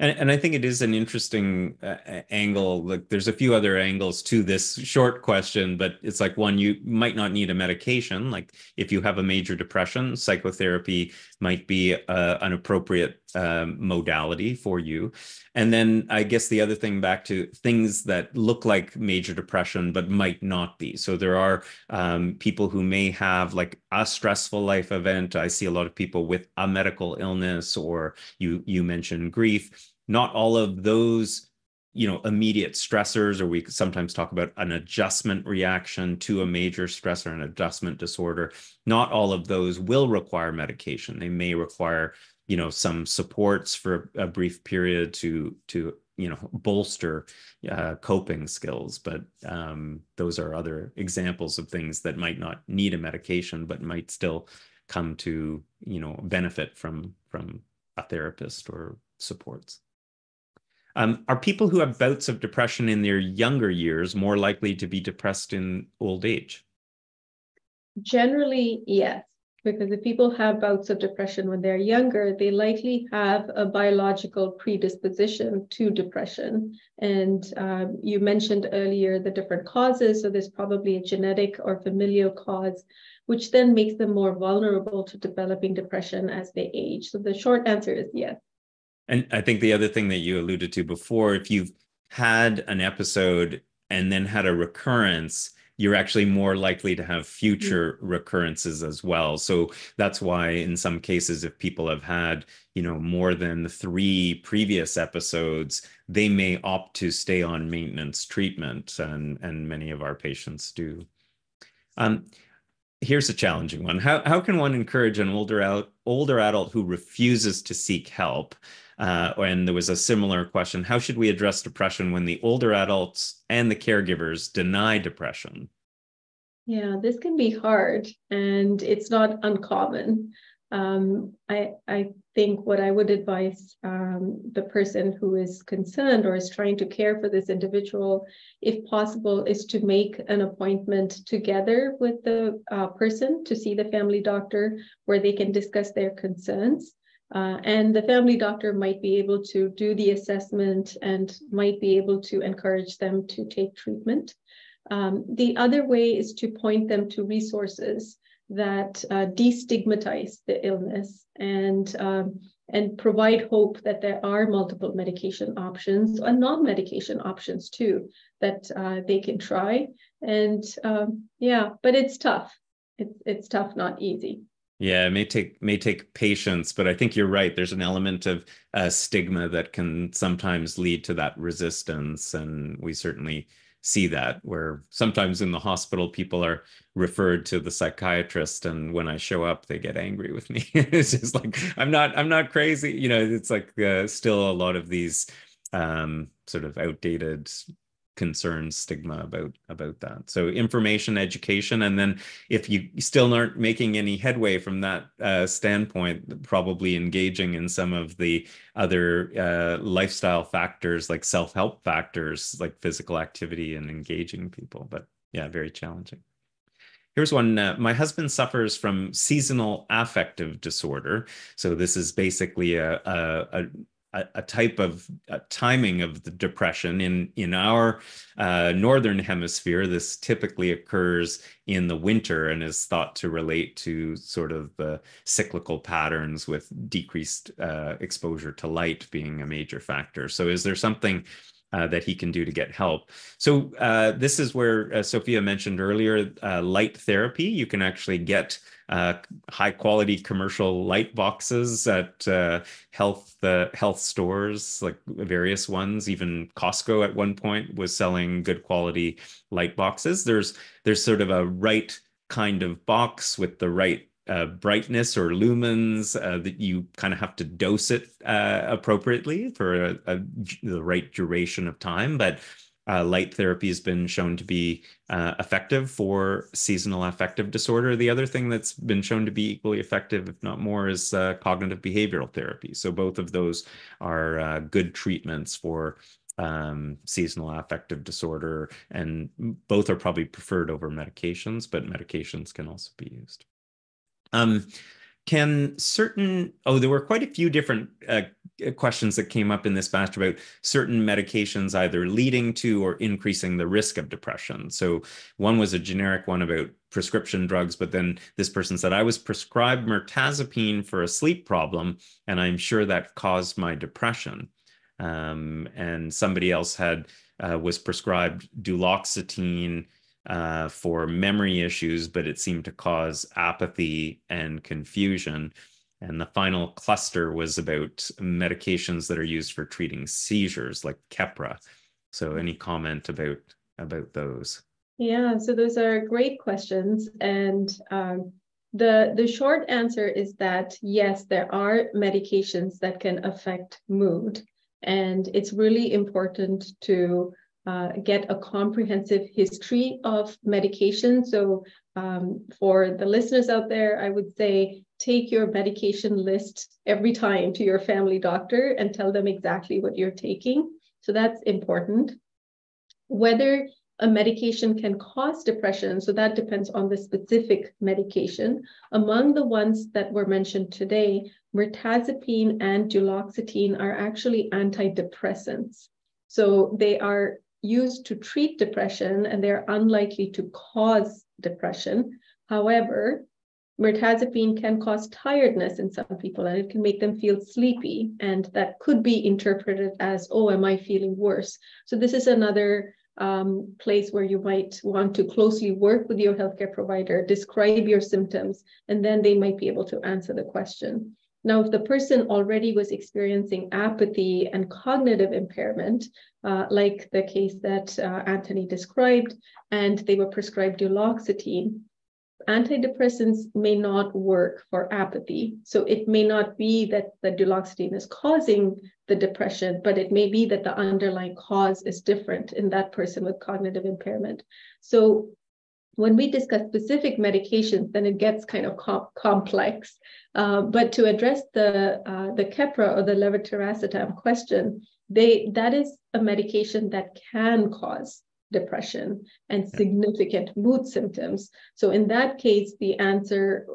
And, and I think it is an interesting uh, angle. Like, there's a few other angles to this short question, but it's like one, you might not need a medication. Like, if you have a major depression, psychotherapy might be uh, an appropriate um, modality for you. And then I guess the other thing back to things that look like major depression, but might not be. So there are um, people who may have like a stressful life event. I see a lot of people with a medical illness, or you you mentioned grief not all of those you know immediate stressors or we sometimes talk about an adjustment reaction to a major stressor an adjustment disorder not all of those will require medication they may require you know some supports for a brief period to to you know bolster uh, coping skills but um, those are other examples of things that might not need a medication but might still come to you know benefit from from a therapist or supports um, are people who have bouts of depression in their younger years more likely to be depressed in old age? Generally, yes. Because if people have bouts of depression when they're younger, they likely have a biological predisposition to depression. And um, you mentioned earlier the different causes. So there's probably a genetic or familial cause, which then makes them more vulnerable to developing depression as they age. So the short answer is yes. And I think the other thing that you alluded to before, if you've had an episode and then had a recurrence, you're actually more likely to have future mm-hmm. recurrences as well. So that's why in some cases, if people have had, you know, more than three previous episodes, they may opt to stay on maintenance treatment. And, and many of our patients do. Um, here's a challenging one. How, how can one encourage an older out, older adult who refuses to seek help uh, and there was a similar question How should we address depression when the older adults and the caregivers deny depression? Yeah, this can be hard and it's not uncommon. Um, I, I think what I would advise um, the person who is concerned or is trying to care for this individual, if possible, is to make an appointment together with the uh, person to see the family doctor where they can discuss their concerns. Uh, and the family doctor might be able to do the assessment and might be able to encourage them to take treatment. Um, the other way is to point them to resources that uh, destigmatize the illness and um, and provide hope that there are multiple medication options and non-medication options too that uh, they can try. And um, yeah, but it's tough. It's it's tough, not easy. Yeah, it may take may take patience, but I think you're right. There's an element of uh, stigma that can sometimes lead to that resistance, and we certainly see that where sometimes in the hospital people are referred to the psychiatrist and when i show up they get angry with me it's just like i'm not i'm not crazy you know it's like uh, still a lot of these um, sort of outdated concerns stigma about about that so information education and then if you still aren't making any headway from that uh, standpoint probably engaging in some of the other uh, lifestyle factors like self-help factors like physical activity and engaging people but yeah very challenging Here's one. Uh, my husband suffers from seasonal affective disorder. So this is basically a, a, a a, a type of a timing of the depression in in our uh, northern hemisphere. This typically occurs in the winter and is thought to relate to sort of the cyclical patterns with decreased uh, exposure to light being a major factor. So, is there something? Uh, that he can do to get help. So uh, this is where uh, Sophiya mentioned earlier, uh, light therapy. You can actually get uh, high quality commercial light boxes at health health stores, like various ones. Even Costco at one point was selling good quality light boxes. There's there's sort of a right kind of box with the right uh, brightness or lumens uh, that you kind of have to dose it uh, appropriately for a, a, the right duration of time. But uh, light therapy has been shown to be uh, effective for seasonal affective disorder. The other thing that's been shown to be equally effective, if not more, is uh, cognitive behavioral therapy. So both of those are good treatments for um, seasonal affective disorder, and both are probably preferred over medications, but medications can also be used. Um, can certain oh there were quite a few different uh, questions that came up in this batch about certain medications either leading to or increasing the risk of depression. So one was a generic one about prescription drugs but then this person said i was prescribed mirtazapine for a sleep problem and i'm sure that caused my depression. Um, and somebody else had uh, was prescribed duloxetine uh, for memory issues, but it seemed to cause apathy and confusion. And the final cluster was about medications that are used for treating seizures, like Keppra. So, any comment about about those? Yeah, so those are great questions, and um, the the short answer is that yes, there are medications that can affect mood, and it's really important to uh, get a comprehensive history of medication. So um, for the listeners out there, I would say take your medication list every time to your family doctor and tell them exactly what you're taking. So that's important. Whether a medication can cause depression, so that depends on the specific medication. Among the ones that were mentioned today, mirtazapine and duloxetine are actually antidepressants. So they are used to treat depression and they're unlikely to cause depression. However, mirtazapine can cause tiredness in some people and it can make them feel sleepy. And that could be interpreted as, oh, am I feeling worse? So, this is another um, place where you might want to closely work with your healthcare provider, describe your symptoms, and then they might be able to answer the question. Now, if the person already was experiencing apathy and cognitive impairment, uh, like the case that uh, Anthony described, and they were prescribed duloxetine, antidepressants may not work for apathy. So it may not be that the duloxetine is causing the depression, but it may be that the underlying cause is different in that person with cognitive impairment. So when we discuss specific medications, then it gets kind of com complex. Uh, but to address the uh, the Keppra or the levetiracetam question, they that is a medication that can cause depression and significant mood symptoms. So in that case, the answer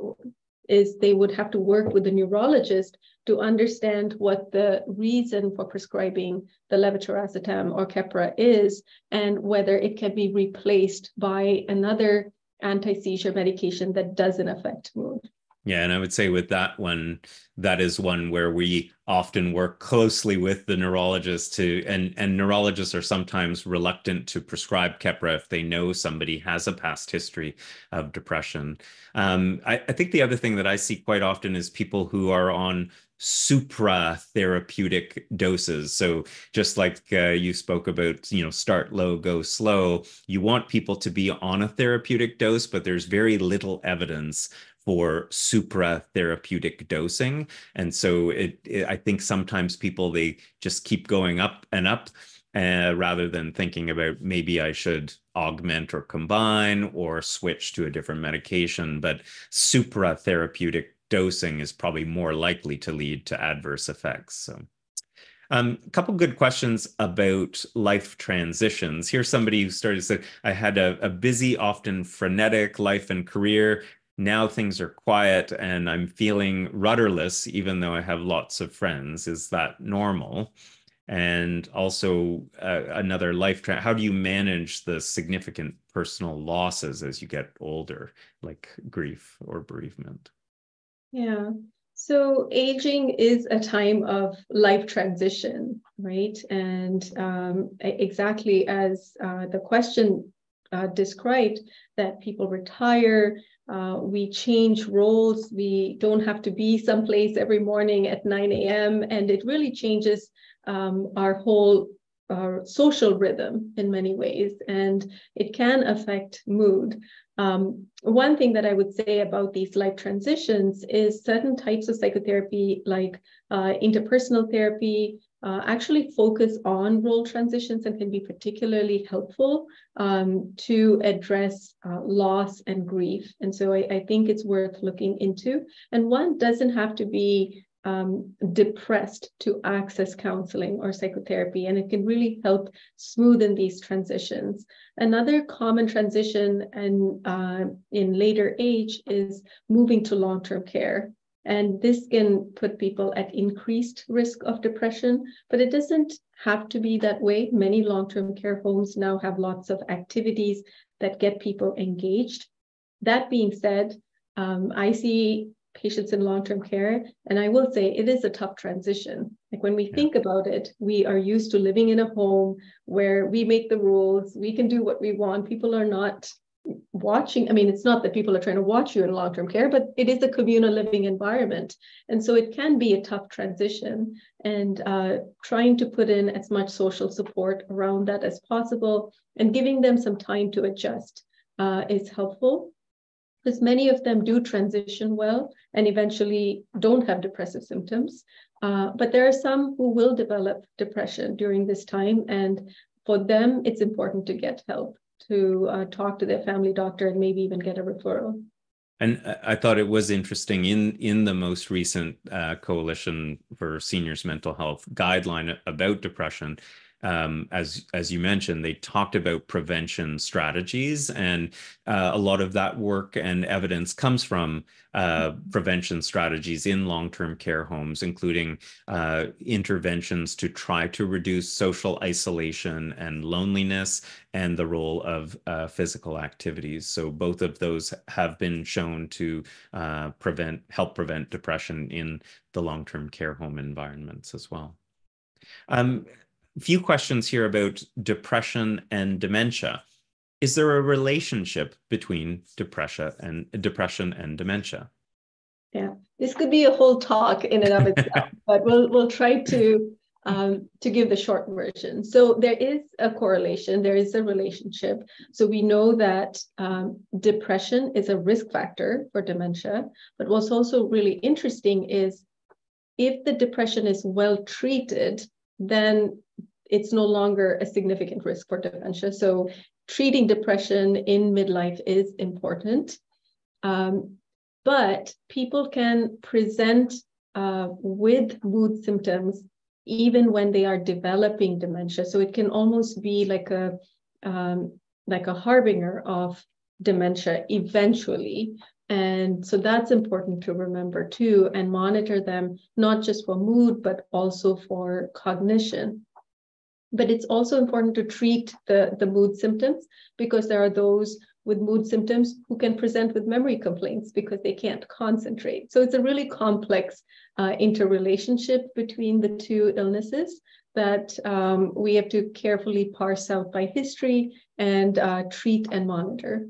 is they would have to work with the neurologist to understand what the reason for prescribing the levetiracetam or Keppra is and whether it can be replaced by another anti-seizure medication that doesn't affect mood. Yeah, and I would say with that one, that is one where we often work closely with the neurologist to, and and neurologists are sometimes reluctant to prescribe Keppra if they know somebody has a past history of depression. Um, I, I think the other thing that I see quite often is people who are on supra therapeutic doses. So just like uh, you spoke about, you know, start low, go slow, you want people to be on a therapeutic dose, but there's very little evidence for supra therapeutic dosing. And so it, it, I think sometimes people, they just keep going up and up uh, rather than thinking about maybe I should augment or combine or switch to a different medication. But supra therapeutic dosing is probably more likely to lead to adverse effects. So. Um, a couple good questions about life transitions. Here's somebody who started to say, I had a, a busy, often frenetic life and career now things are quiet and I'm feeling rudderless, even though I have lots of friends. Is that normal? And also, uh, another life tra- how do you manage the significant personal losses as you get older, like grief or bereavement? Yeah. So, aging is a time of life transition, right? And um, exactly as uh, the question uh, described, that people retire, uh, we change roles. We don't have to be someplace every morning at 9 a.m. And it really changes um, our whole our social rhythm in many ways, and it can affect mood. Um, one thing that I would say about these life transitions is certain types of psychotherapy, like uh, interpersonal therapy, uh, actually focus on role transitions and can be particularly helpful um, to address uh, loss and grief. And so I, I, think it's worth looking into. And one doesn't have to be um, depressed to access counseling or psychotherapy, and it can really help smoothen these transitions. Another common transition and uh, in later age is moving to long-term care. And this can put people at increased risk of depression, but it doesn't have to be that way. Many long term care homes now have lots of activities that get people engaged. That being said, um, I see patients in long term care, and I will say it is a tough transition. Like when we yeah. think about it, we are used to living in a home where we make the rules, we can do what we want. People are not watching i mean it's not that people are trying to watch you in long-term care but it is a communal living environment and so it can be a tough transition and uh, trying to put in as much social support around that as possible and giving them some time to adjust uh, is helpful because many of them do transition well and eventually don't have depressive symptoms uh, but there are some who will develop depression during this time and for them it's important to get help to uh, talk to their family doctor and maybe even get a referral. And I thought it was interesting in in the most recent uh, Coalition for Seniors Mental Health guideline about depression um, as as you mentioned, they talked about prevention strategies, and uh, a lot of that work and evidence comes from uh, prevention strategies in long-term care homes, including uh, interventions to try to reduce social isolation and loneliness, and the role of uh, physical activities. So both of those have been shown to uh, prevent help prevent depression in the long-term care home environments as well. Um, few questions here about depression and dementia. Is there a relationship between depression and depression and dementia? Yeah, this could be a whole talk in and of itself, but we'll we'll try to um, to give the short version. So there is a correlation, there is a relationship. So we know that um, depression is a risk factor for dementia, but what's also really interesting is if the depression is well treated, then it's no longer a significant risk for dementia. So treating depression in midlife is important. Um, but people can present uh, with mood symptoms even when they are developing dementia. So it can almost be like a um, like a harbinger of dementia eventually. And so that's important to remember too, and monitor them not just for mood, but also for cognition. But it's also important to treat the, the mood symptoms because there are those with mood symptoms who can present with memory complaints because they can't concentrate. So it's a really complex uh, interrelationship between the two illnesses that um, we have to carefully parse out by history and uh, treat and monitor.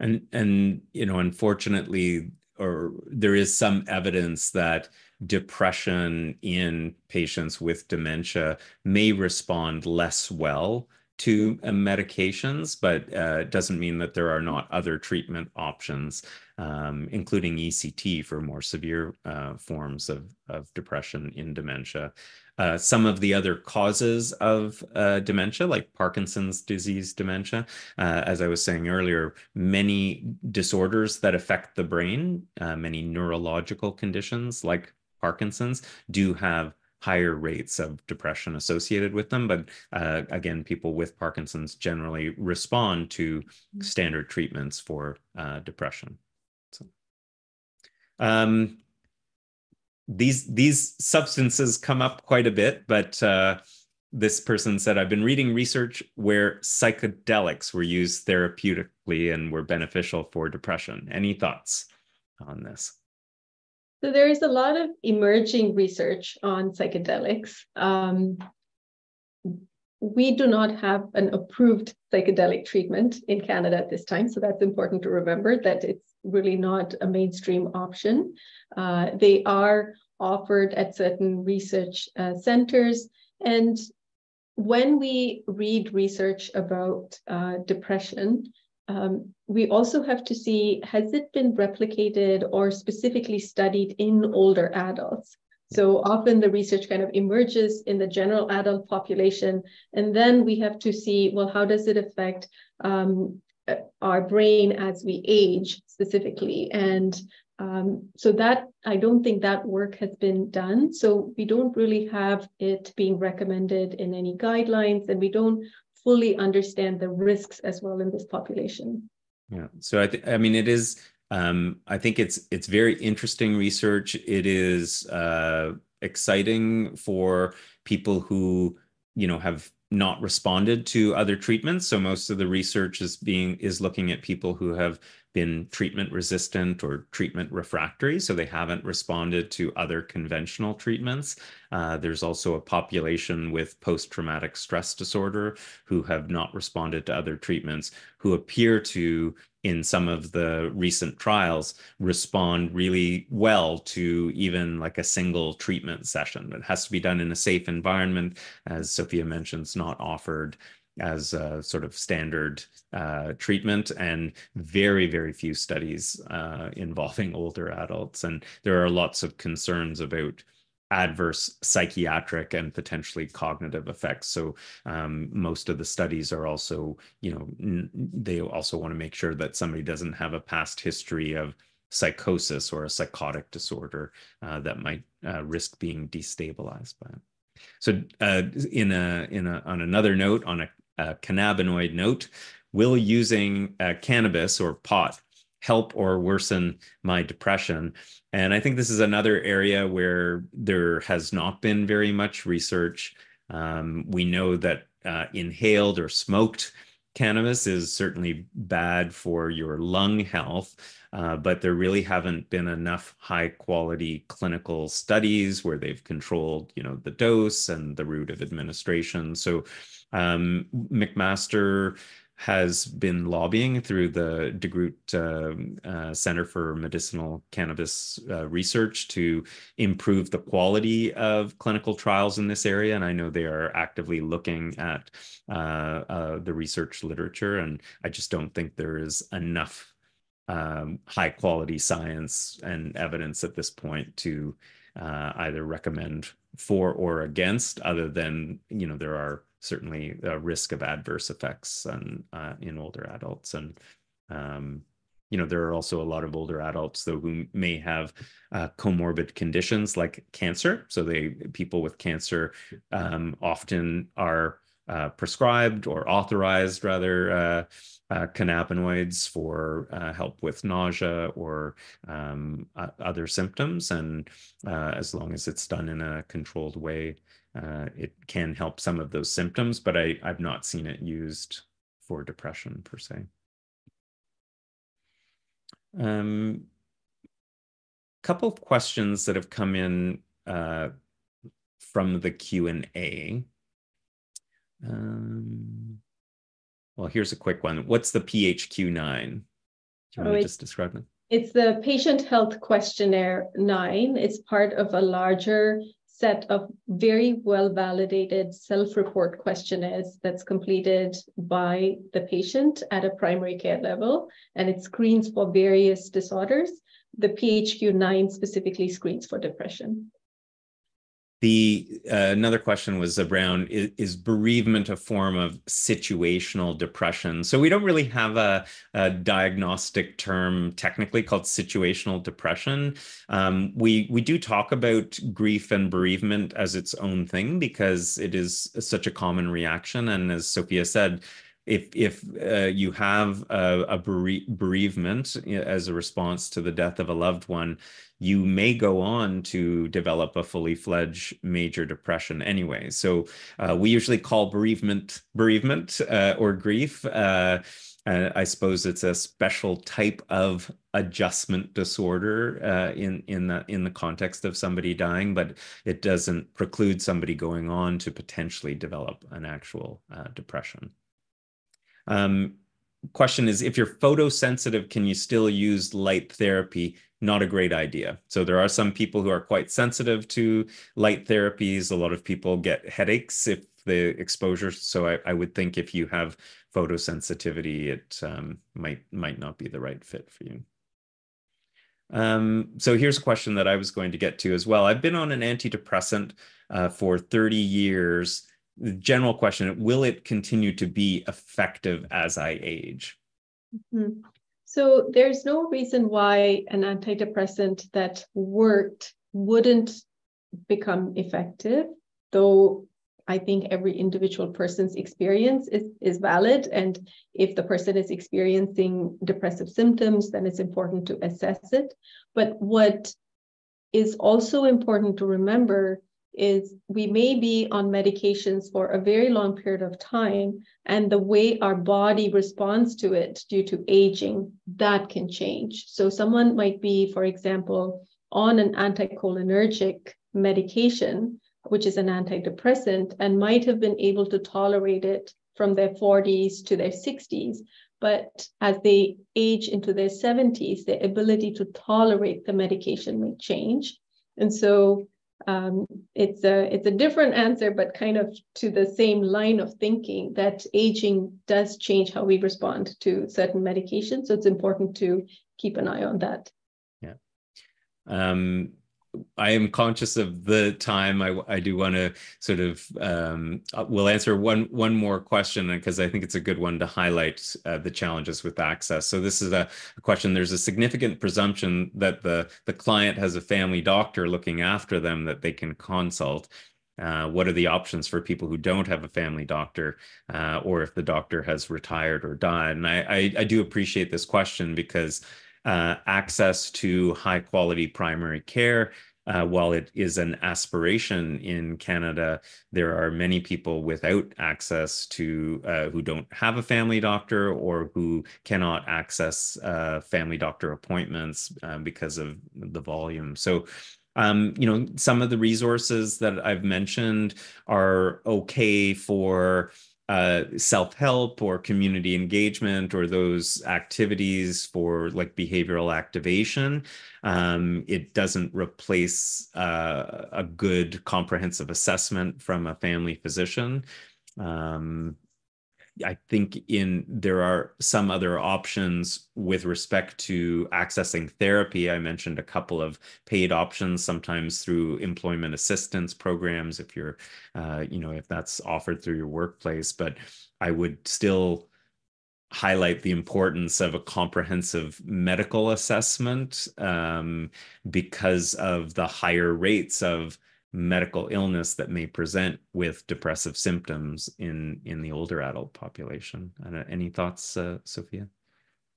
And and you know, unfortunately, or there is some evidence that depression in patients with dementia may respond less well to uh, medications, but uh, it doesn't mean that there are not other treatment options, um, including ECT for more severe uh, forms of, of depression in dementia. Uh, some of the other causes of uh, dementia, like Parkinson's disease dementia, uh, as I was saying earlier, many disorders that affect the brain, many neurological conditions like Parkinson's do have higher rates of depression associated with them. But uh, again, people with Parkinson's generally respond to mm-hmm. standard treatments for uh, depression. So, um, these these substances come up quite a bit, but uh, this person said, I've been reading research where psychedelics were used therapeutically and were beneficial for depression. Any thoughts on this? So there is a lot of emerging research on psychedelics. Um, we do not have an approved psychedelic treatment in Canada at this time. So that's important to remember that it's really not a mainstream option. Uh, they are offered at certain research uh, centers. And when we read research about uh, depression, um, we also have to see has it been replicated or specifically studied in older adults? So often the research kind of emerges in the general adult population, and then we have to see well, how does it affect um, our brain as we age specifically? And um, so that I don't think that work has been done. So we don't really have it being recommended in any guidelines, and we don't fully understand the risks as well in this population. Yeah. So I think I mean it is um, I think it's it's very interesting research. It is uh, exciting for people who you know have not responded to other treatments. So most of the research is being is looking at people who have been treatment resistant or treatment refractory, so they haven't responded to other conventional treatments. Uh, there's also a population with post traumatic stress disorder who have not responded to other treatments, who appear to, in some of the recent trials, respond really well to even like a single treatment session. It has to be done in a safe environment, as Sophiya mentions, not offered as a sort of standard uh, treatment and very, very few studies uh, involving older adults. And there are lots of concerns about adverse psychiatric and potentially cognitive effects. So um, most of the studies are also, you know, they also want to make sure that somebody doesn't have a past history of psychosis or a psychotic disorder uh, that might uh, risk being destabilized by it. So, uh, in a in a on another note, on a a cannabinoid note, will using uh, cannabis or pot help or worsen my depression? And I think this is another area where there has not been very much research. Um, we know that uh, inhaled or smoked cannabis is certainly bad for your lung health, uh, but there really haven't been enough high quality clinical studies where they've controlled, you know, the dose and the route of administration. So um, McMaster has been lobbying through the DeGroote uh, uh, Center for Medicinal Cannabis uh, Research to improve the quality of clinical trials in this area. And I know they are actively looking at uh, uh, the research literature. And I just don't think there is enough um, high quality science and evidence at this point to uh, either recommend for or against, other than, you know, there are certainly a risk of adverse effects uh, in older adults. And, um, you know, there are also a lot of older adults though who may have uh, comorbid conditions like cancer. So they people with cancer um, often are uh, prescribed or authorized rather uh, uh, cannabinoids for uh, help with nausea or um, other symptoms. And uh, as long as it's done in a controlled way, uh, it can help some of those symptoms, but I, I've not seen it used for depression per se. Um, couple of questions that have come in uh, from the Q&A. Um, well, here's a quick one. What's the PHQ-9? Do you oh, to just describe it? It's the Patient Health Questionnaire 9. It's part of a larger set of very well validated self-report questionnaires that's completed by the patient at a primary care level, and it screens for various disorders. The PHQ-9 specifically screens for depression. The uh, another question was around is, is, bereavement a form of situational depression? So we don't really have a, a diagnostic term technically called situational depression. Um, we we do talk about grief and bereavement as its own thing because it is such a common reaction, and as Sophiya said, if if uh, you have a, a bere- bereavement as a response to the death of a loved one, you may go on to develop a fully fledged major depression anyway. So uh, we usually call bereavement bereavement uh, or grief. Uh, I suppose it's a special type of adjustment disorder uh, in in the in the context of somebody dying, but it doesn't preclude somebody going on to potentially develop an actual uh, depression. Um, question is if you're photosensitive, can you still use light therapy? Not a great idea. So there are some people who are quite sensitive to light therapies. A lot of people get headaches if the exposure. So I, I would think if you have photosensitivity, it um, might might not be the right fit for you. Um, so here's a question that I was going to get to as well. I've been on an antidepressant uh, for 30 years the general question will it continue to be effective as i age? Mm-hmm. so there's no reason why an antidepressant that worked wouldn't become effective though i think every individual person's experience is, is valid. And if the person is experiencing depressive symptoms then it's important to assess it. But what is also important to remember is we may be on medications for a very long period of time and the way our body responds to it due to aging that can change. So someone might be for example on an anticholinergic medication which is an antidepressant and might have been able to tolerate it from their 40s to their 60s but as they age into their 70s their ability to tolerate the medication may change. And so um, it's a it's a different answer, but kind of to the same line of thinking that aging does change how we respond to certain medications. So it's important to keep an eye on that. Yeah. Um, I am conscious of the time. I, I do want to sort of um, uh, we'll answer one one more question because I think it's a good one to highlight uh, the challenges with access. So this is a, a, question. There's a significant presumption that the the client has a family doctor looking after them that they can consult. Uh, what are the options for people who don't have a family doctor, uh, or if the doctor has retired or died? And I, I, I do appreciate this question because uh, access to high quality primary care. Uh, while it is an aspiration in Canada, there are many people without access to uh, who don't have a family doctor or who cannot access uh, family doctor appointments uh, because of the volume. So um, you know, some of the resources that I've mentioned are okay for uh, self-help or community engagement or those activities for like behavioral activation. Um, it doesn't replace uh, a good comprehensive assessment from a family physician. Um, I think in there are some other options with respect to accessing therapy. I mentioned a couple of paid options, sometimes through employment assistance programs, if you're, uh, you know, if that's offered through your workplace. But I would still highlight the importance of a comprehensive medical assessment um, because of the higher rates of medical illness that may present with depressive symptoms in in the older adult population. any thoughts, uh, Sophiya?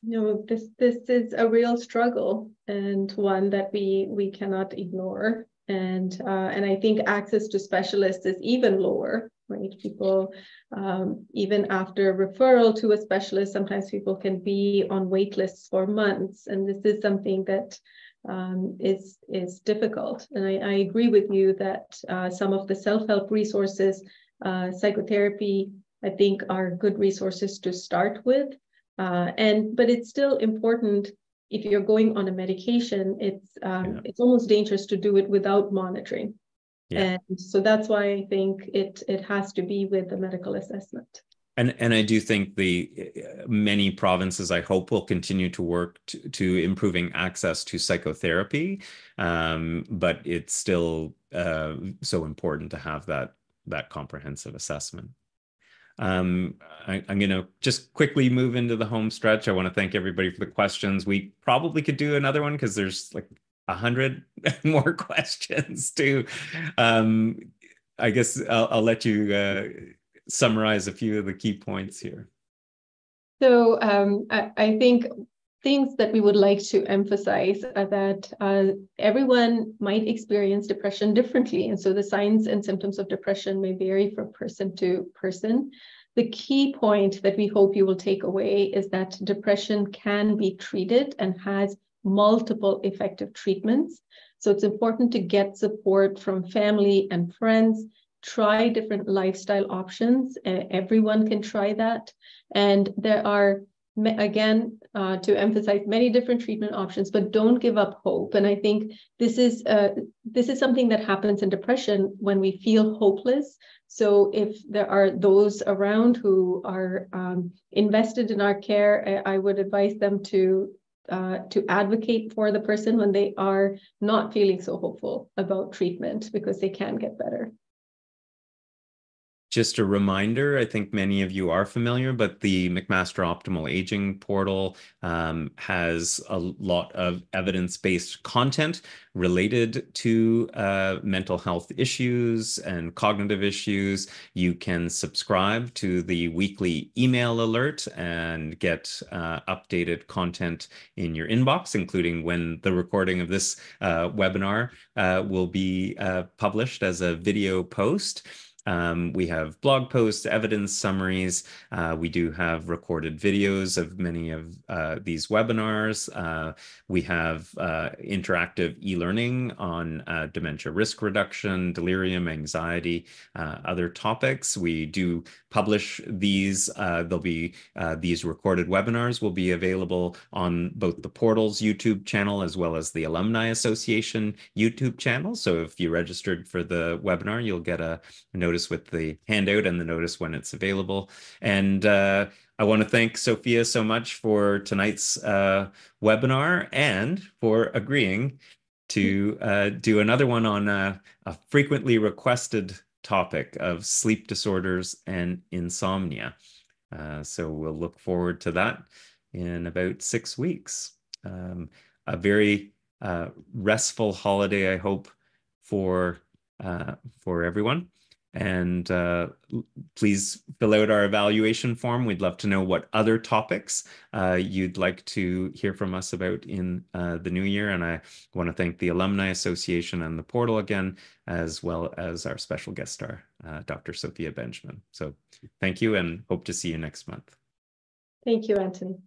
No, this this is a real struggle and one that we we cannot ignore. And uh, and I think access to specialists is even lower, right? People um, even after referral to a specialist, sometimes people can be on wait lists for months, and this is something that um, is is difficult. And I, I, agree with you that uh, some of the self-help resources, uh, psychotherapy, I think are good resources to start with. Uh, and but it's still important if you're going on a medication. It's um, yeah. it's almost dangerous to do it without monitoring. Yeah. And so that's why I think it it has to be with the medical assessment. And and I do think the many provinces I hope will continue to work to, to improving access to psychotherapy, um, but it's still uh, so important to have that that comprehensive assessment. Um, I, am going to just quickly move into the home stretch. I want to thank everybody for the questions. We probably could do another one because there's like a hundred more questions too. Um, I guess I'll, I'll let you. Uh, summarize a few of the key points here? So um, I, I, think things that we would like to emphasize are that uh, everyone might experience depression differently. And so the signs and symptoms of depression may vary from person to person. The key point that we hope you will take away is that depression can be treated and has multiple effective treatments. So it's important to get support from family and friends try different lifestyle options. Uh, everyone can try that. And there are, again, uh, to emphasize many different treatment options, but don't give up hope. And I think this is, uh, this is something that happens in depression when we feel hopeless. So if there are those around who are um, invested in our care, I would advise them to uh, to advocate for the person when they are not feeling so hopeful about treatment because they can get better. Just a reminder, I think many of you are familiar, but the McMaster Optimal Aging portal um, has a lot of evidence-based content related to uh, mental health issues and cognitive issues. You can subscribe to the weekly email alert and get uh, updated content in your inbox, including when the recording of this uh, webinar uh, will be uh, published as a video post. Um, we have blog posts, evidence summaries. Uh, we do have recorded videos of many of uh, these webinars. Uh, we have uh, interactive e-learning on uh, dementia risk reduction, delirium, anxiety, uh, other topics. We do publish these. there'll be these recorded webinars will be available on both the portal's YouTube channel as well as the Alumni Association YouTube channel. So if you registered for the webinar, you'll get a notice notice with the handout and the notice when it's available. And uh, I want to thank Sophiya so much for tonight's uh, webinar and for agreeing to uh, do another one on a, a, frequently requested topic of sleep disorders and insomnia. Uh, so we'll look forward to that in about six weeks. Um, a very uh, restful holiday, I hope, for uh, for everyone. And uh, please fill out our evaluation form. We'd love to know what other topics uh, you'd like to hear from us about in uh, the new year. And I want to thank the Alumni Association and the portal again, as well as our special guest star, uh, Dr. Sophiya Benjamin. So thank you and hope to see you next month. Thank you, Anthony.